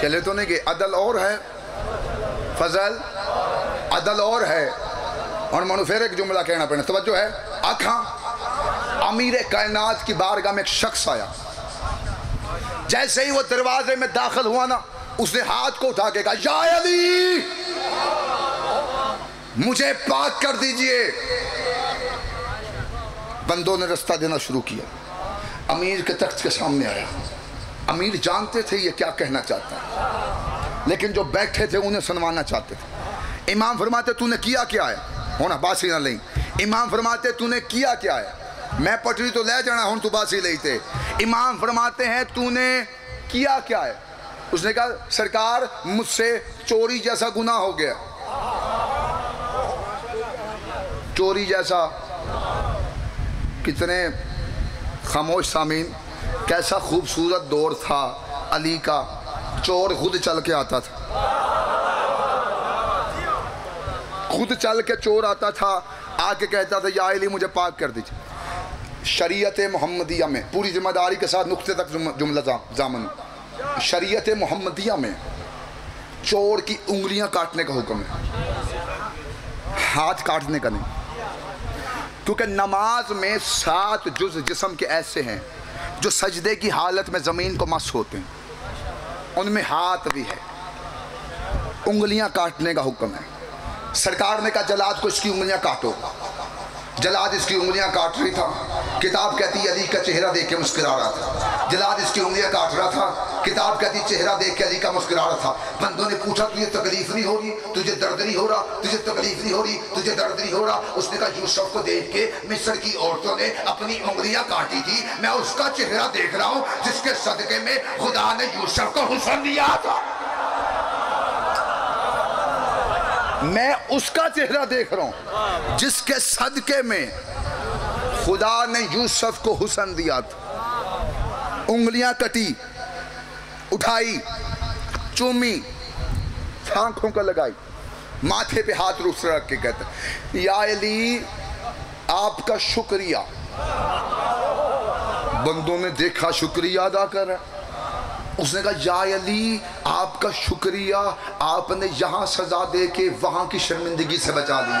चले तो नहीं गए। अदल और है। फजल, अदल और है। और मनु फिर एक जुमला कहना पड़ना तवज्जो है। आखा, अमीर कायनात की बारगाह में एक शख्स आया। जैसे ही वो दरवाजे में दाखिल हुआ ना, उसने हाथ को उठा के कहा, या अली, मुझे पाक कर दीजिए। बंदों ने रास्ता देना शुरू किया। अमीर के तख्त के सामने आया। अमीर जानते थे ये क्या कहना चाहता है। लेकिन जो बैठे थे, उन्हें सुनवाना चाहते थे। इमाम फरमाते, तूने किया क्या है? होना बासी ना लें। इमाम फरमाते, तूने किया क्या है? मैं पटरी तो ले जाना, हूँ, तू बासी थे इमाम फरमाते हैं, तूने किया क्या है? उसने कहा, सरकार मुझसे चोरी जैसा गुना हो गया। चोरी जैसा कितने खामोश सामीन कैसा खूबसूरत दौर था अली का चोर खुद चल के आता था। खुद चल के चोर आता था आके कहता था या अली मुझे पाक कर दीजिए। शरीयत मोहम्मदिया में पूरी ज़िम्मेदारी के साथ नुक्ते तक जुमला जा, जामन। शरीयत मोहम्मदिया में चोर की उंगलियाँ काटने का हुक्म है। हाथ काटने का नहीं। क्योंकि नमाज़ में सात जुज जिसम के ऐसे हैं, जो सजदे की हालत में ज़मीन को मस होते हैं। उनमें हाथ भी है। उंगलियाँ काटने का हुक्म है। सरकार ने कहा, जलाद को इसकी उंगलियाँ काटो। जलाद इसकी उंगलियाँ काट रही था। किताब कहती अली का चेहरा देख के मुस्करा रहा था। जलाद इसकी उंगलियाँ काट रहा था। किताब कहती चेहरा देख के अली का मुस्कुरा रहा था। बंदों ने पूछा, तुझे तकलीफ़ नहीं हो रही तुझे दर्द नहीं हो रहा? तुझे तकलीफ़ नहीं हो रही? तुझे दर्द नहीं हो रहा? उसने कहा, यूसुफ को देख के मिस्र की औरतों ने अपनी उंगलियाँ काटी थी। मैं उसका चेहरा देख रहा हूँ, जिसके सदके में खुदा ने यूसुफ को हुसन दिया था। मैं उसका चेहरा देख रहा हूँ, जिसके सदके में खुदा ने यूसुफ को हुसन दिया था। उंगलियाँ कटी, उठाई, चूमी, आँखों का लगाई, माथे पे हाथ रूस रख के कहते, या अली, आपका शुक्रिया। बंदों ने देखा शुक्रिया अदा कर रहा उसने कहा, या अली, आपका शुक्रिया, आपने यहाँ सजा दे के वहाँ की शर्मिंदगी से बचा लिया।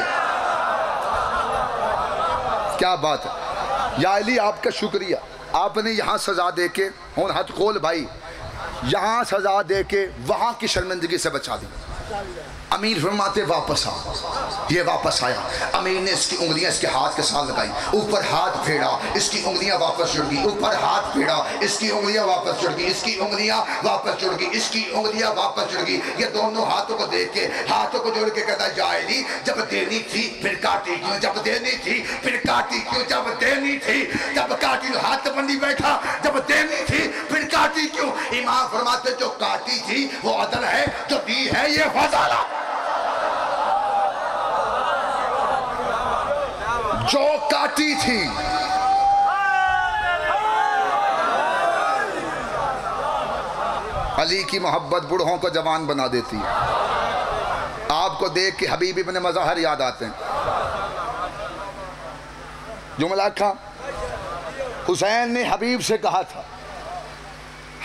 क्या बात है? या अली, आपका शुक्रिया। आपने यहाँ सजा दे के हूँ हथ खोल भाई, यहाँ सजा दे के वहाँ की शर्मिंदगी से बचा दिया अमीर फरमाते वापस आ। ये वापस आया। अमीर ने इसकी उंगलियाँ इसके हाथ के साथ लगाई। ऊपर हाथ फेरा इसकी उंगलियाँ वापस जुड़ गई। ऊपर हाथ फेरा इसकी उंगलियाँ वापस जुड़ गई। इसकी उंगलियाँ वापस जुड़ गई। इसकी उंगलियाँ वापस जुड़ गई। ये दोनों हाथों को देख के, हाथों को जोड़ के कहता जाएगी जब देनी थी, फिर काटी क्यों? जब देनी थी, फिर काटी क्यों? जब देनी थी जब काटी हाथ बंदी बैठा, जब देनी थी, फिर काटी क्यों? इमाम फरमाते, जो काटी थी, वो अदल है, जो दी है, ये फजाला। जो काटी थी। अली की मोहब्बत बूढ़ों को जवान बना देती है। आपको देख के हबीब इब्ने मज़हर याद आते हैं। जुमला खा हुसैन ने हबीब से कहा था,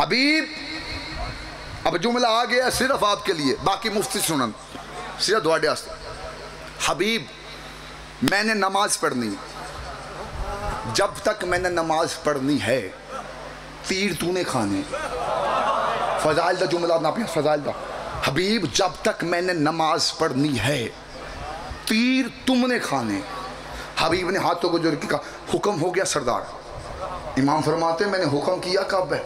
हबीब, अब जुमला आ गया सिर्फ़ आपके लिए, बाकी मुफ्ती सुनन, सिर्फ़ वास्ते। हबीब मैंने नमाज़ पढ़नी जब तक मैंने नमाज़ पढ़नी है तीर तूने खाने। फजाइल का जुमला ना पिया, फजाइल का हबीब, जब तक मैंने नमाज़ पढ़नी है तीर तुमने खाने। हबीब ने हाथों को जोड़ के कहा, हुक्म हो गया सरदार। इमाम फरमाते, मैंने हुक्म किया कब है?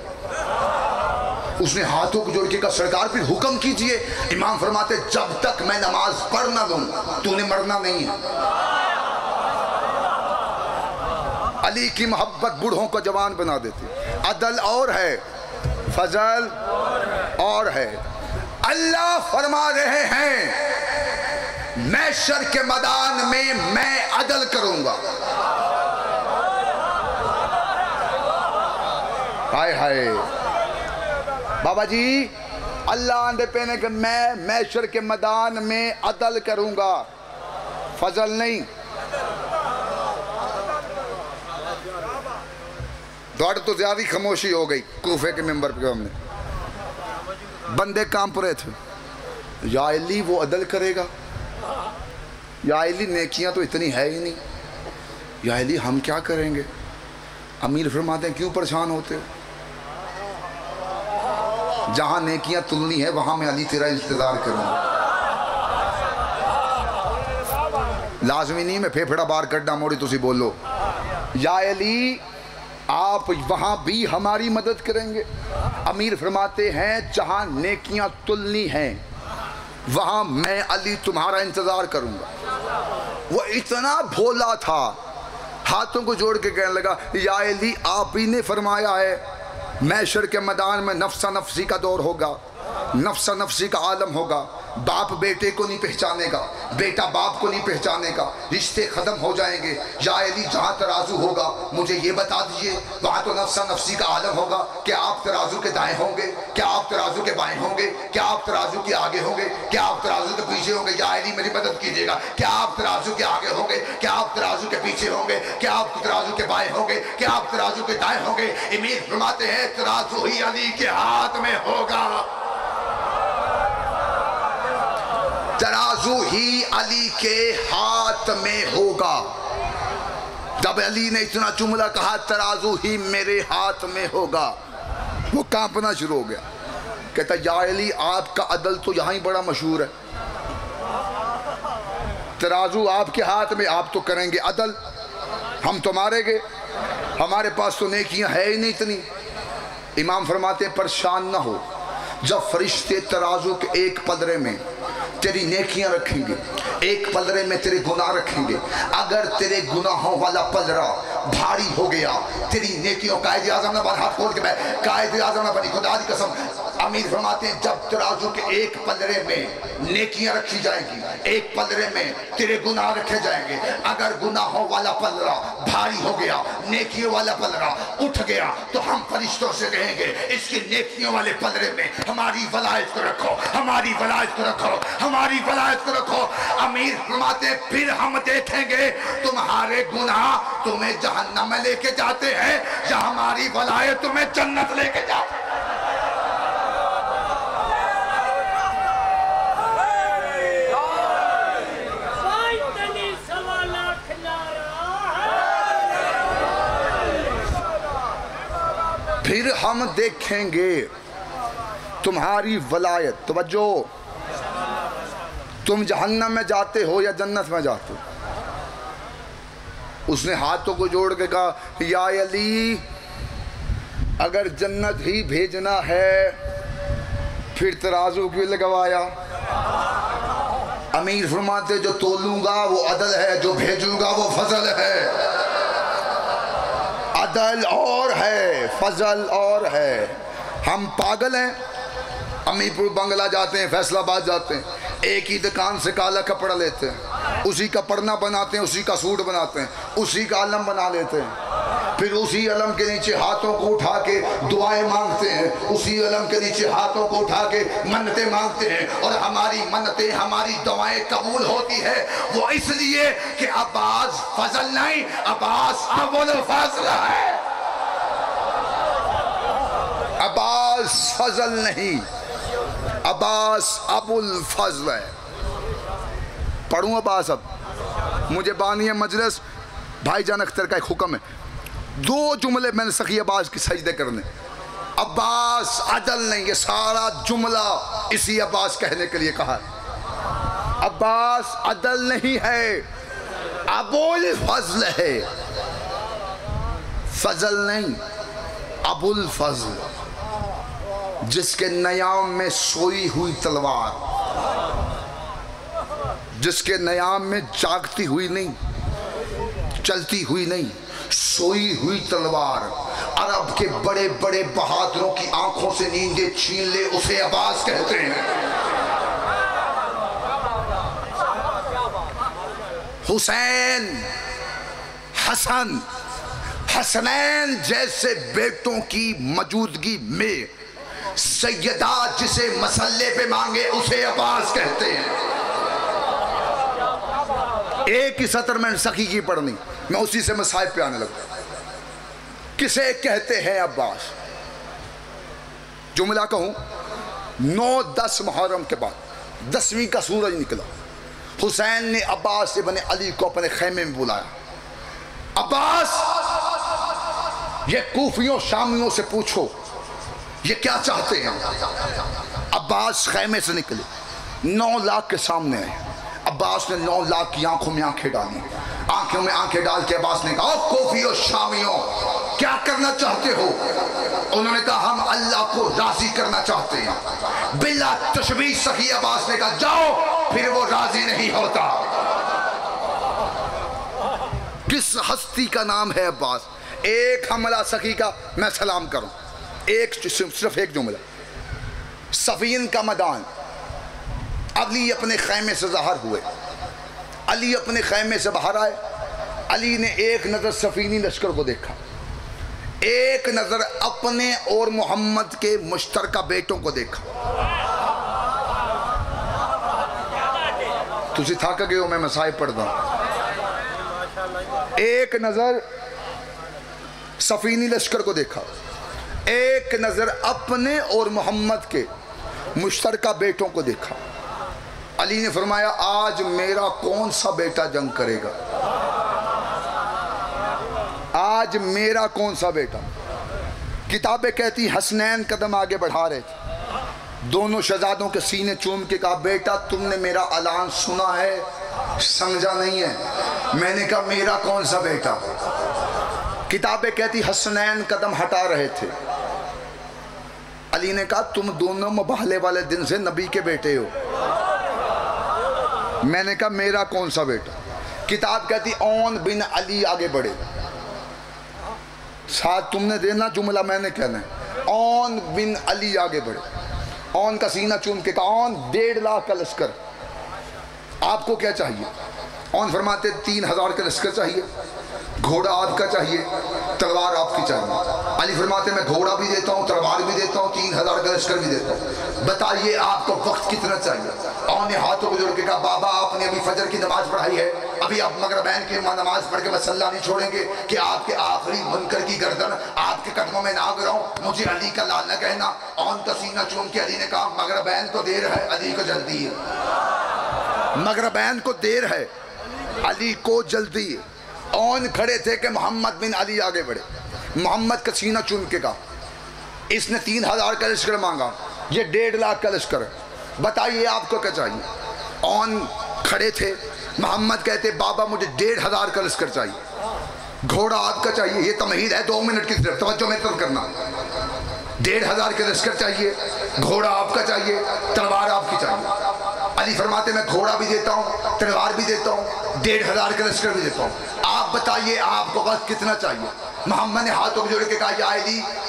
उसने हाथों को जोड़ के कहा, सरदार, फिर हुक्म कीजिए। इमाम फरमाते, जब तक मैं नमाज़ पढ़ ना दूँ, तूने मरना नहीं है। अली की मोहब्बत बूढ़ों को जवान बना देती। अदल और है, फजल और है। अल्लाह फरमा रहे हैं, मैं शर के मैदान में मैं अदल करूँगा। हाय हाय। बाबा जी, अल्लाह ने पेने के मैं मैशर के मैदान में अदल करूँगा। फजल नहीं दौड़ तो ज़्यादा खामोशी हो गई कूफे के मेंबर पे हमने। बंदे काम रहे थे या अली वो अदल करेगा। या अली नेकियाँ तो इतनी है ही नहीं। या अली हम क्या करेंगे? अमीर फरमाते हैं, क्यों परेशान होते हो? जहाँ नेकियाँ तुलनी है, वहाँ मैं अली तेरा इंतज़ार करूँगा। लाजमी नहीं, मैं फेफड़ा बार कड्डा मोड़ी तुसी बोलो। या अली आप वहाँ भी हमारी मदद करेंगे। अमीर फरमाते हैं, जहाँ नेकियाँ तुलनी हैं, वहाँ मैं अली तुम्हारा इंतज़ार करूँगा। वो इतना भोला था, हाथों को जोड़ के कहने लगा, या अली, आप ही ने फरमाया है, मैशर के मैदान में नफसा नफसी का दौर होगा, नफसा नफसी का आलम होगा बाप बेटे को नहीं पहचानेगा, बेटा बाप को नहीं पहचानेगा। रिश्ते खत्म हो जाएँगे। या अली, जहाँ तराजू होगा, मुझे ये बता दीजिए, वहाँ तो नफसा नफसी का आलम होगा क्या आप तराजू के दाएँ होंगे, क्या आप तराजू के बाएँ होंगे, क्या आप तराजू के आगे होंगे, क्या आप तराजू के पीछे होंगे। या अली, मेरी मदद कीजिएगा। क्या आप तराजू के आगे होंगे, क्या आप तराजू के पीछे होंगे, क्या आप तराजू के बाएँ होंगे, क्या आप तराजू के दाएँ होंगे। इमीर फरमाते हैं, तराजू ही अली के हाथ में होगा। तराजू ही अली के हाथ में होगा। जब अली ने इतना जुमला कहा, तराजू ही मेरे हाथ में होगा। वो कांपना शुरू हो गया। कहता, या अली, आपका अदल तो यहाँ ही बड़ा मशहूर है। तराजू आपके हाथ में, आप तो करेंगे अदल। हम तो मारेंगे। हमारे पास तो नेकियाँ है ही नहीं इतनी। इमाम फरमाते परेशान ना हो। जब फरिश्ते तराजू के एक पदरे में तेरी नेकियाँ रखेंगे। एक पलरे में तेरे गुनाह रखेंगे। अगर तेरे गुनाहों वाला पलरा भारी हो गया, तेरी नेकियों कायदे आज़म ना बन हाथ खोल के मैं कायदे आज़म ना बनी। खुदा की कसम अमीर फरमाते हैं, जब तराजू के एक पलरे में नेकियाँ रखी जाएँगी, एक पलरे में तेरे गुनाह रखे जाएँगे। अगर गुनाहों वाला पलरा भारी हो गया, नेकियों वाला पलरा उठ गया तो हम फरिश्तों से कहेंगे, इसके नेकियों वाले पलरे में हमारी वलायत को रखो, हमारी वलायत को रखो, हमारी वलायत को रखो। अमीर फरमाते फिर हम देखेंगे, तुम्हारे गुनाह तुम्हें जहन्नम में लेके जाते हैं, या हमारी वलायत तुम्हें जन्नत लेके जाते फिर हम देखेंगे तुम्हारी वलायत। तवज्जो। तुम जहन्नम में जाते हो या जन्नत में जाते हो? उसने हाथों को जोड़ के कहा, या अली, अगर जन्नत ही भेजना है, फिर तराजू क्यों लगवाया? अमीर फरमाते, जो तोलूँगा वो अदल है, जो भेजूँगा वो फजल है। अदल और है, फजल और है। हम पागल हैं अमीरपुर बंगला जाते हैं, फैसलाबाद जाते हैं, एक ही दुकान से काला कपड़ा लेते हैं, उसी का पढ़ना बनाते हैं, उसी का सूट बनाते हैं, उसी का आलम बना लेते हैं। फिर उसी अलम के नीचे हाथों को उठा के दुआएँ मांगते हैं। उसी अलम के नीचे हाथों को उठा के मन्नतें मांगते हैं और हमारी मन्नतें, हमारी दुआएँ कबूल होती है। वो इसलिए कि अब्बास फजल नहीं, अब्बास अबुल फजल है। अब्बास फजल नहीं, अब्बास अबुल फजल है। पढ़ूँ अब्बास अब। मुझे बानी मजलिस, भाईजान अख्तर का एक हुक्म है। दो जुमले मैंने सखी अब्बास की सजदे करने। अब्बास अदल नहीं, ये सारा जुमला इसी अब्बास कहने के लिए कहा। अब्बास अदल नहीं है, अबुल फजल है। फजल नहीं, अबुल फजल, जिसके नयाम में सोई हुई तलवार, जिसके नयाम में जागती हुई नहीं, चलती हुई नहीं। सोई हुई तलवार। अरब के बड़े बड़े बहादुरों की आँखों से नींदे छीन ले उसे अब्बास कहते हैं। हुसैन, हसन, हसनैन जैसे बेटों की मौजूदगी में सैयदा जिसे मसल्ले पे मांगे उसे अब्बास कहते हैं। एक ही सत्र में सखी की पढ़नी। मैं उसी से मसाइब पे आने लगा किसे कहते हैं अब्बास? जुमला कहूँ, नौ दस मुहर्रम के बाद दसवीं का सूरज निकला। हुसैन ने अब्बास इबन अली को अपने खेमे में बुलाया। अब्बास, ये कूफियों, शामियों से पूछो, ये क्या चाहते हैं? अब्बास खेमे से निकले। नौ लाख के सामने आए। अब्बास ने नौ लाख की आँखों में आँखें डाली। आँखों में आँखें डाल के अब्बास ने कहा कोफियों शामियों, क्या करना चाहते हो? उन्होंने कहा, हम अल्लाह को राज़ी करना चाहते हैं। बिला तशबी सही, अब्बास ने कहा, जाओ, फिर वो राज़ी नहीं होता। किस हस्ती का नाम है अब्बास? एक हमला सखी का, मैं सलाम करूँ। एक सिर्फ़ एक जुमला। सफीन का मैदान। अली अपने खैमे से जहर हुए। अली अपने खैमे से बाहर आए। अली ने एक नज़र सफीनी लश्कर को देखा। एक नज़र अपने और मोहम्मद के मुश्तरका बेटों को देखा। तुझे थक गए हो, मैं मसाए पढ़ता एक नज़र सफीनी लश्कर को देखा। एक नज़र अपने और मोहम्मद के मुश्तरका बेटों को देखा। अली ने फरमाया, आज मेरा कौन सा बेटा जंग करेगा? आज मेरा कौन सा बेटा? किताबें कहती, हसनैन कदम आगे बढ़ा रहे थे। दोनों शहजादों के सीने चूम के कहा, बेटा, तुमने मेरा ऐलान सुना है, समझा नहीं है। मैंने कहा, मेरा कौन सा बेटा? किताबें कहती, हसनैन कदम हटा रहे थे। अली ने कहा, तुम दोनों मुबाहले वाले दिन से नबी के बेटे हो। मैंने कहा, मेरा कौन सा बेटा? किताब कहती ओन बिन अली आगे बढ़े। साथ तुमने देना जुमला मैंने कहना है ओन बिन अली आगे बढ़े। ओन का सीना चूम के कहा ओन डेढ़ लाख का लश्कर। आपको क्या चाहिए? ओन फरमाते, तीन हज़ार का लश्कर चाहिए। घोड़ा आपका चाहिए, तलवार आपकी चाहिए। अली फरमाते, मैं घोड़ा भी देता हूँ, तलवार भी देता हूँ, तीन हज़ार का लश्कर भी देता हूँ। बताइए आपको वक्त कितना चाहिए? और ने हाथों को जोड़ के कहा, बाबा, आपने अभी फजर की नमाज़ पढ़ाई है। अभी आप मगरबैन की नमाज़ पढ़ के मसल्ला नहीं छोड़ेंगे कि आपके आखिरी मुनकर की गर्दन आपके कदमों में ना गिराऊं। मुझे अली का लाल न कहना। ऑन का सीना चूम के अली ने कहा मगरबैन को देर है, अली को जल्दी है। मगरबैन को देर है, अली को जल्दी है। ऑन खड़े थे कि मोहम्मद बिन अली आगे बढ़े। मोहम्मद का सीना चुन के कहा इसने तीन हज़ार का लश्कर मांगा। ये डेढ़ लाख का लश्कर बताइए आपको क्या चाहिए? ऑन खड़े थे। मोहम्मद कहते, बाबा, मुझे डेढ़ हज़ार का लश्कर चाहिए। घोड़ा आपका चाहिए। ये तमहीद है, दो मिनट की तरफ़। तवज्जो में तरफ़ करना। डेढ़ हज़ार के लश्कर चाहिए। घोड़ा आपका चाहिए। तलवार आपकी चाहिए। अली फरमाते, मैं घोड़ा भी देता हूँ, तलवार भी देता हूँ, डेढ़ हज़ार का लश्कर भी देता हूँ। आप बताइए, आपको बस कितना चाहिए? मोहम्मद ने हाथों जोड़ के कहा, या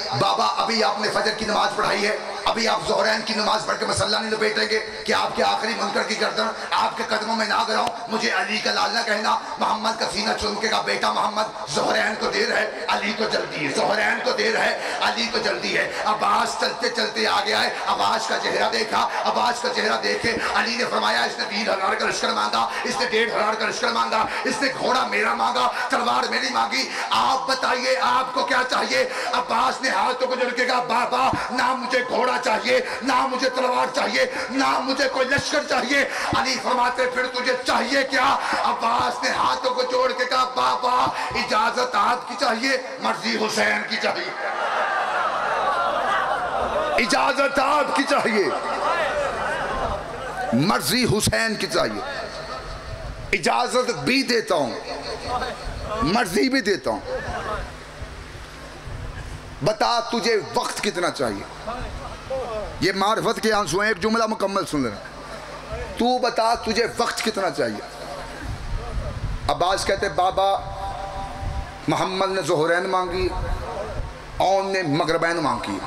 बाबा, अभी आपने फजर की नमाज़ पढ़ाई है, अभी आप जोहरैन की नमाज़ पढ़ के मसल्ला नहीं लपेटेंगे कि आपके आखिरी मुनकर की गर्दन, आपके कदमों में ना गिराऊं, मुझे अली का लाल ना कहना, मोहम्मद का सीना चुन के बेटा मोहम्मद, जोहरैन को देर है, अली को जल्दी है, जोहरैन को देर है, अली को जल्दी है, अब्बास चलते चलते आ गया है अब्बास का चेहरा देखा, अब्बास का चेहरा देखे, अली ने फरमाया, इसने तीन हज़ार का लश्कर मांगा, इसने डेढ़ हज़ार का लश्कर मांगा, इसने घोड़ा मेरा मांगा, तलवार मेरी मांगी, आप बताइए आपको क्या चाहिए? अब्बास ने हाथों को के कहा, बाबा, ना मुझे घोड़ा चाहिए, ना मुझे तलवार चाहिए, ना मुझे कोई लश्कर चाहिए। अली फरमाते, फिर तुझे चाहिए क्या? अब्बास ने हाथों को जोड़ के कहा, बाबा, इजाज़त आपकी चाहिए, मर्ज़ी हुसैन की चाहिए। इजाज़त आपकी चाहिए, मर्ज़ी हुसैन की चाहिए। इजाज़त भी देता हूँ, मर्ज़ी भी देता हूँ। बता तुझे वक्त कितना चाहिए। ये मार्फत के आँसू हैं, एक जुमला मुकम्मल सुन लेना। तू बता तुझे वक्त कितना चाहिए। अब्बास कहते, बाबा, मोहम्मद ने जहरैन मांगी ओन ने मगरबैन मांगी।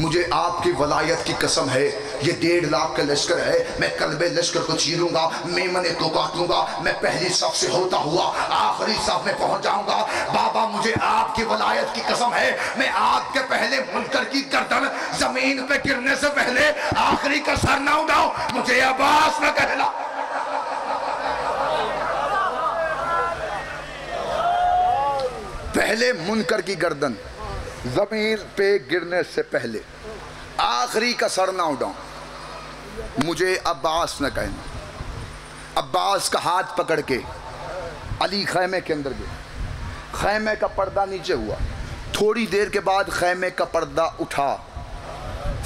मुझे आपकी वलायत की कसम है ये डेढ़ लाख का लश्कर है, मैं कलबे लश्कर को चीरूँगा मेमने को काटूँगा, मैं पहली सफ से होता हुआ आखिरी सफ में पहुँच जाऊँगा। बाबा, मुझे आपकी वलायत की कसम है, मैं आपके पहले मुनकर की गर्दन ज़मीन पे गिरने से पहले आखिरी का सर ना उठाऊं, मुझे अब्बास न कहला। पहले मुनकर की गर्दन ज़मीन पे गिरने से पहले आखिरी का सर ना उठाऊं। मुझे अब्बास न कहना। अब्बास का हाथ पकड़ के अली खैमे के अंदर गए खैमे का पर्दा नीचे हुआ। थोड़ी देर के बाद खैमे का पर्दा उठा।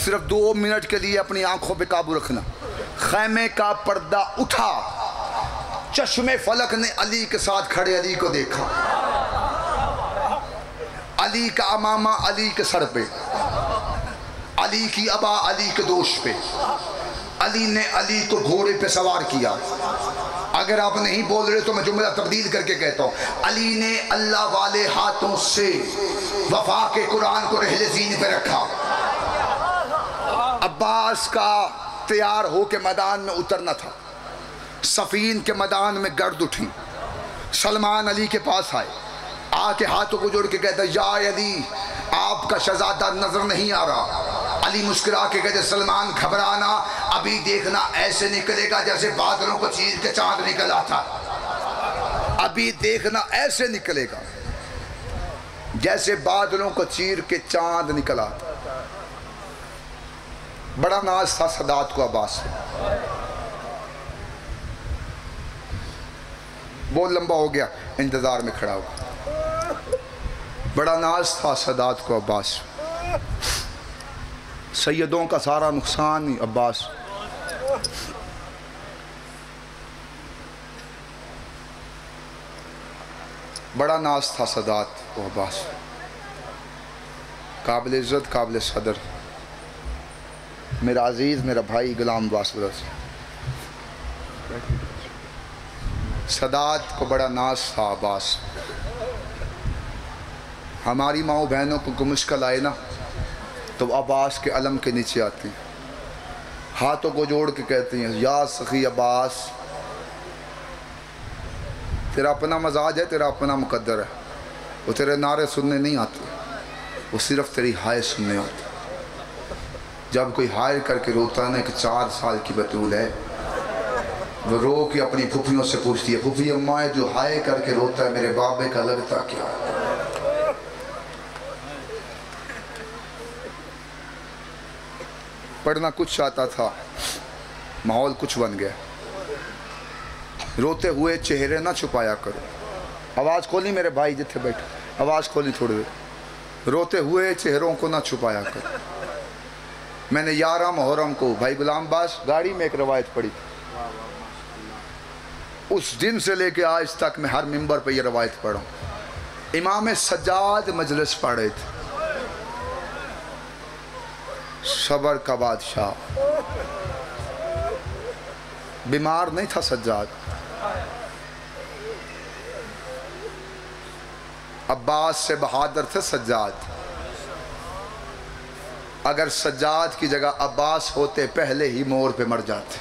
सिर्फ़ दो मिनट के लिए अपनी आँखों पे काबू रखना। खैमे का पर्दा उठा। चश्मे फलक ने अली के साथ खड़े अली को देखा। अली का अमामा अली के सर पे। अली की अबा अली के दोष पे। अली ने अली को घोड़े पे सवार किया। अगर आप नहीं बोल रहे तो मैं जुमला तब्दील करके कहता हूँ। अली ने अल्लाह वाले हाथों से वफा के कुरान को रहले जीन पे रखा। अब्बास का तैयार हो के मैदान में उतरना था। सफीन के मैदान में गर्द उठी। सलमान अली के पास आए। आके हाथों को जोड़ के कहता, या अली, आपका शहजादा नज़र नहीं आ रहा। अली मुस्कुरा के कहते, सलमान, घबराना, अभी देखना ऐसे निकलेगा जैसे बादलों को चीर के चाँद निकल आता अभी देखना ऐसे निकलेगा जैसे बादलों को चीर के चाँद निकला बड़ा नाज था सदात को अब्बास बहुत लंबा हो गया, इंतज़ार में खड़ा हो बड़ा नाज था सदात को अब्बास। सैयदों का सारा नुकसान ही, अब्बास। बड़ा नाज था सदात को अब्बास। काबिल इज़्ज़त, काबिल सदर। मेरा अज़ीज़, मेरा भाई गुलाम अब्बास सदात को बड़ा नाज था, अब्बास। हमारी माओ बहनों को मुश्किल आए ना। तो अब्बास के अलम के नीचे आती हैं। हाथों को जोड़ के कहती हैं, या सखी अब्बास, तेरा अपना मजाज है, तेरा अपना मुकद्दर है। वो तेरे नारे सुनने नहीं आते, वो सिर्फ़ तेरी हाय सुनने आते जब कोई हाय करके रोता है ना कि चार साल की बतूल है। वो रो के अपनी फुफियों से पूछती है, फुफी अम्मा जो हाय करके रोता है, मेरे बाबे का लगता क्या है? पढ़ना कुछ चाहता था, माहौल कुछ बन गया। रोते हुए चेहरे ना छुपाया करो। आवाज़ खोली मेरे भाई जिथे बैठे। आवाज़ खोली थोड़ी देर। रोते हुए चेहरों को ना छुपाया करो। मैंने यारा मुहर्रम को भाई गुलाम बास, गाड़ी में एक रवायत पढ़ी। उस दिन से लेके आज तक मैं हर मिंबर पर यह रवायत पढ़ा इमाम सज्जाद मजलिस पढ़े थे। सबर का बादशाह। बीमार नहीं था सज्जाद। अब्बास से बहादुर थे सज्जाद। अगर सज्जाद की जगह अब्बास होते, पहले ही मोर पे मर जाते।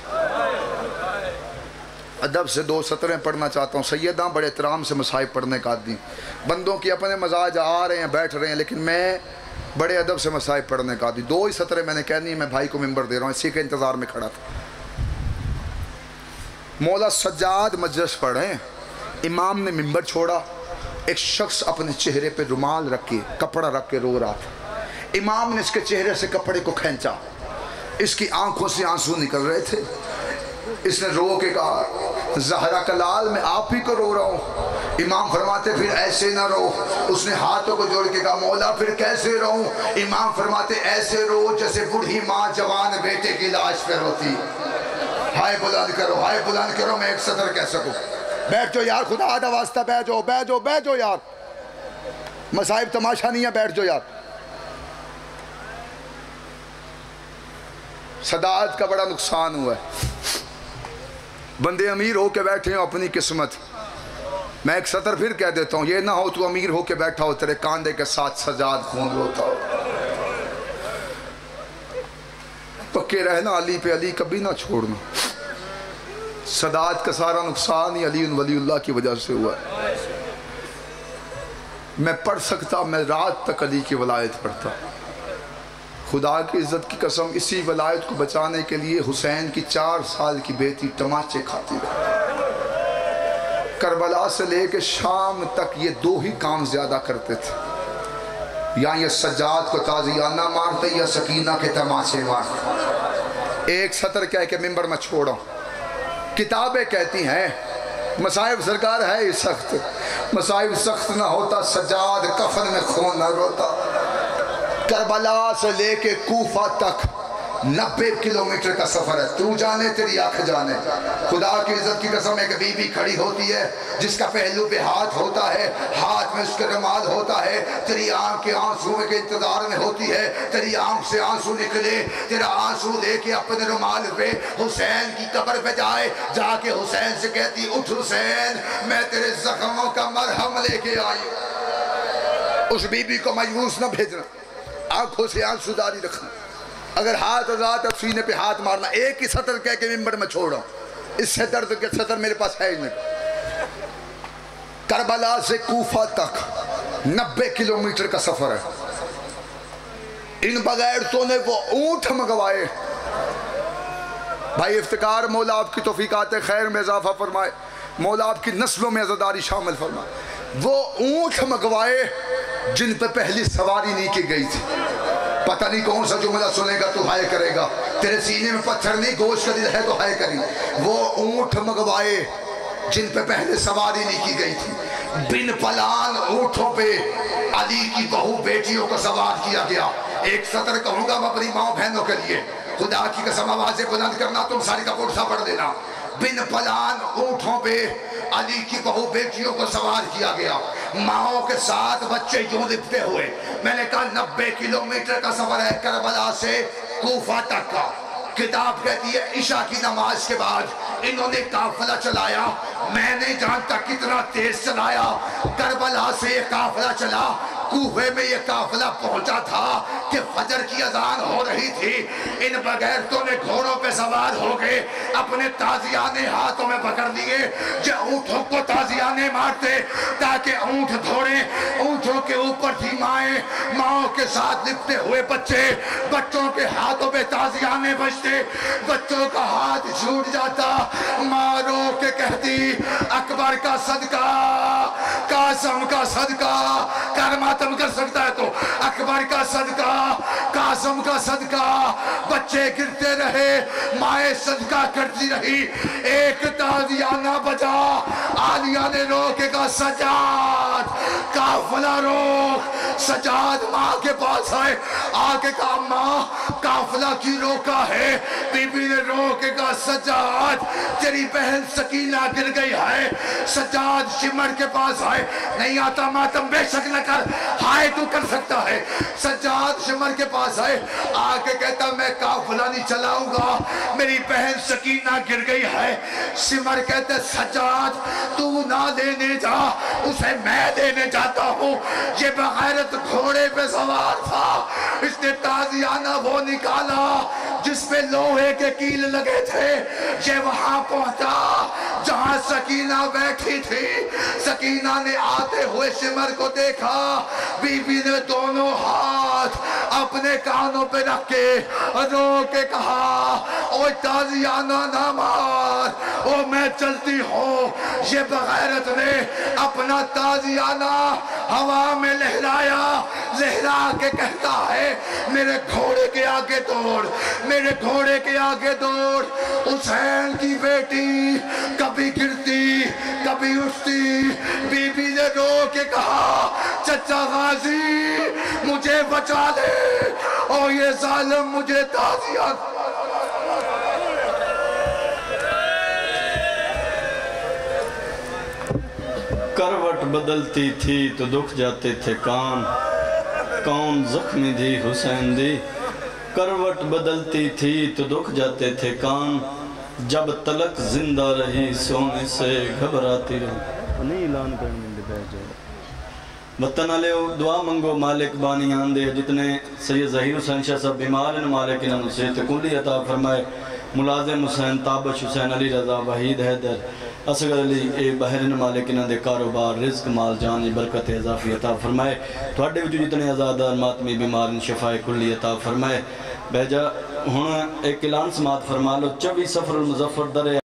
अदब से दो सतरें पढ़ना चाहता हूँ। सैदा बड़े एहतराम से मसाइब पढ़ने का आदमी। बंदों की अपने मजाज आ रहे हैं, बैठ रहे हैं, लेकिन मैं बड़े अदब से मसाइब पढ़ने का आदमी दो ही सतरें मैंने कहनी है मैं भाई को मेंबर दे रहा हूँ, इसी के इंतज़ार में खड़ा था। मौला सज्जाद मजलस पढ़े, इमाम ने मिंबर छोड़ा, एक शख्स अपने चेहरे पे रुमाल रख के कपड़ा रख के रो रहा था। इमाम ने इसके चेहरे से कपड़े को खींचा, इसकी आँखों से आँसू निकल रहे थे। इसने रो के कहा, जहरा कलाल लाल मैं आप ही को रो रहा हूँ। इमाम फरमाते, फिर ऐसे ना रो। उसने हाथों को जोड़ के कहा, मौला, फिर कैसे रो इमाम फरमाते, ऐसे रो जैसे बूढ़ी माँ जवान बेटे की लाश पे रोती हाय बुलंद करो, हाय बुलंद करो, मैं एक सदर कह सकूँ। बैठ जाओ यार, खुदा आधा वास्ता, बैठ जाओ बैठ जाओ बैठ जाओ यार। मसाइब तमाशा नहीं है, बैठ जाओ यार। सदात का बड़ा नुकसान हुआ है। बंदे अमीर होके बैठे हो अपनी किस्मत। मैं एक सतर फिर कह देता हूँ, ये ना हो तू अमीर होके बैठा हो, तेरे कांधे के साथ सजाद खून रोता हो। पक्के रहना अली पे, अली कभी ना छोड़ना सदात का सारा नुकसान ही अली वलील्लाह की वजह से हुआ। है मैं पढ़ सकता, मैं रात तक अली की वलायत पढ़ता। खुदा की इज़्ज़त की कसम, इसी वलायत को बचाने के लिए हुसैन की चार साल की बेटी तमाचे खाती रही। करबला से लेके शाम तक ये दो ही काम ज़्यादा करते थे। या ये सज्जाद को ताजियाना मारते, या सकीना के तमाचे मारते। एक सतर कह के मेंबर में छोड़ो। किताबें कहती हैं मसाइब सरकार ही सख्त। मसाइब सख्त ना होता सजाद कफन में खून न रोता। करबला से लेके कूफा तक नब्बे किलोमीटर का सफ़र है। तू जाने, तेरी आँख जाने। खुदा की इज़्ज़त की कसम, एक बीबी खड़ी होती है, जिसका पहलू पे हाथ होता है, हाथ में उसके रुमाल होता है, तेरी आँख के आँसू के इंतज़ार में होती है, तेरी आँख से आँसू निकले, तेरा आँसू लेके अपने रुमाल पे हुसैन की कब्र पे जाए, जाके हुसैन से कहती, उठ हुसैन, मैं तेरे जख्मों का मरहम लेके आई उस बीबी को मायूस न भेजना। आँखों से आँसू जारी रखना। अगर हाथ आज़ाद है सीने पे हाथ मारना, एक ही सतर कह के मिम्बर में छोड़ रहा हूँ। इससे दर्द के सतर मेरे पास है ही नहीं। करबला से कूफा तक नब्बे किलोमीटर का सफ़र है। इन बगैरतों ने वो ऊँट मंगवाए। भाई इफ्तिकार, मौला आपकी तोफ़ीकात खैर में इजाफा फरमाए। मौला आपकी नस्लों में अजादारी शामिल फरमाए। वो ऊँट मंगवाए जिन पे पहली सवारी नहीं की गई थी। पता नहीं कौन सा जुमला सुनेगा तो हाय करेगा। तेरे सीने में पत्थर नहीं, गोश्त का है तो हाय करी। वो ऊँट मंगवाए जिन पे पहले सवारी नहीं की गई थी। बिन पलान ऊँटों पे अली की बहू बेटियों को सवार किया गया। एक सतर कहूँगा मैं अपनी माओ बहनों के लिए, खुदा की कसम आवाज़ें बुलंद करना, तुम सारी का पुरसा पढ़ देना बिन पलान ऊँटों पे अली की बहू बेटियों को सवार किया गया। माओ के साथ बच्चे यूँ लिपटे हुए। मैंने कहा, नब्बे किलोमीटर का सफ़र है करबला से कोफा तक का। किताब कहती है, ईशा की नमाज़ के बाद इन्होंने काफिला चलाया। मैं नहीं जानता कितना तेज चलाया, करबला से ये काफिला चला। कूफे में ये काफिला पहुँचा था। कि फजर की अजान हो रही थी। इन बगैरतों ने घोड़ों पे सवार हो गए। अपने ताजियाने हाथों में पकड़ लिए। जो ऊँटों को ताजियाने मारते, ताकि ऊँट धोड़े ऊँटों के ऊपर थी माए। माओ के साथ लिपटे हुए बच्चे। बच्चों के हाथों में ताजियाने बजते। बच्चों का हाथ छूट जाता। मारो के कहती, अकबर का सदका, कासम का सदका कर मातम कर सकता है तो अकबर का सदका कासम का सदका। बच्चे गिरते रहे, माए सदका करती रही। एक ताजियाना बजा, आलिया ने रोकेगा सजाद। काफला रोक, सजाद माँ के पास आए। आके कहा, माँ, काफला की रोका है? बीबी ने रोकेगा सजाद। तेरी बहन सकीना गिर गई है। सजाद सिमर के पास आए। नहीं आता मातम, बेशक न कर। हाय, तू कर सकता है। सजाद सिमर के पास आए। आके कहता, मैं काफला नहीं चलाऊँगा? मेरी बहन सकीना गिर गई है। सिमर कहते सजाद तू ना देने जा, उसे मैं देने जाता हूँ। ये बगैरत घोड़े पे सवार था। इसने ताजियाना वो निकाला जिसपे लोहे के कील लगे थे। ये वहाँ पहुँचा, जहाँ सकीना बैठी थी। सकीना ने आते हुए सिमर को देखा। बीबी ने दोनों हाथ अपने कानों पे रख के रो के कहा, ओ ताजियाना ना मार ओ मैं चलती हूँ। ये बगैरत ने अपना ताजियाना हवा में लहराया। लहरा के कहता है, मेरे घोड़े के आगे दौड़, मेरे घोड़े के आगे दौड़। हुसैन की बेटी कभी गिरती कभी उठती, बीबी ने रो के कहा, चचा गाजी, मुझे बचा दे और ये जालिम मुझे ताजिया करवट बदलती थी तो दुख जाते थे कान, कौन जख्मी थी हुसैन दी। करवट बदलती थी तो दुख जाते थे कान जब तलक ज़िंदा रही सोने से घबराती रही नहीं ऐलान वतन वाले दुआ मंगो मालिक बानी आंदे। जितने सैयद जहीर हुसैन शाह साहब बीमार हैं मालिक इन्होंने सेहत कुली अता फरमाए। मुलाजिम हुसैन ताबश हुसैन अली रजा वहीद हैदर। असगर अली ए बहरन मालिक इन्हों के कारोबार रिस्क माल जान की बरकत इजाफी अता फरमाए। थोड़े विचों जितने आज़ादार मातमी बीमार शफाए कुली अता फरमाए। बैजा हूँ एक ऐलान समात फरमा लो चौबी सफ़र मुजफ्फर दर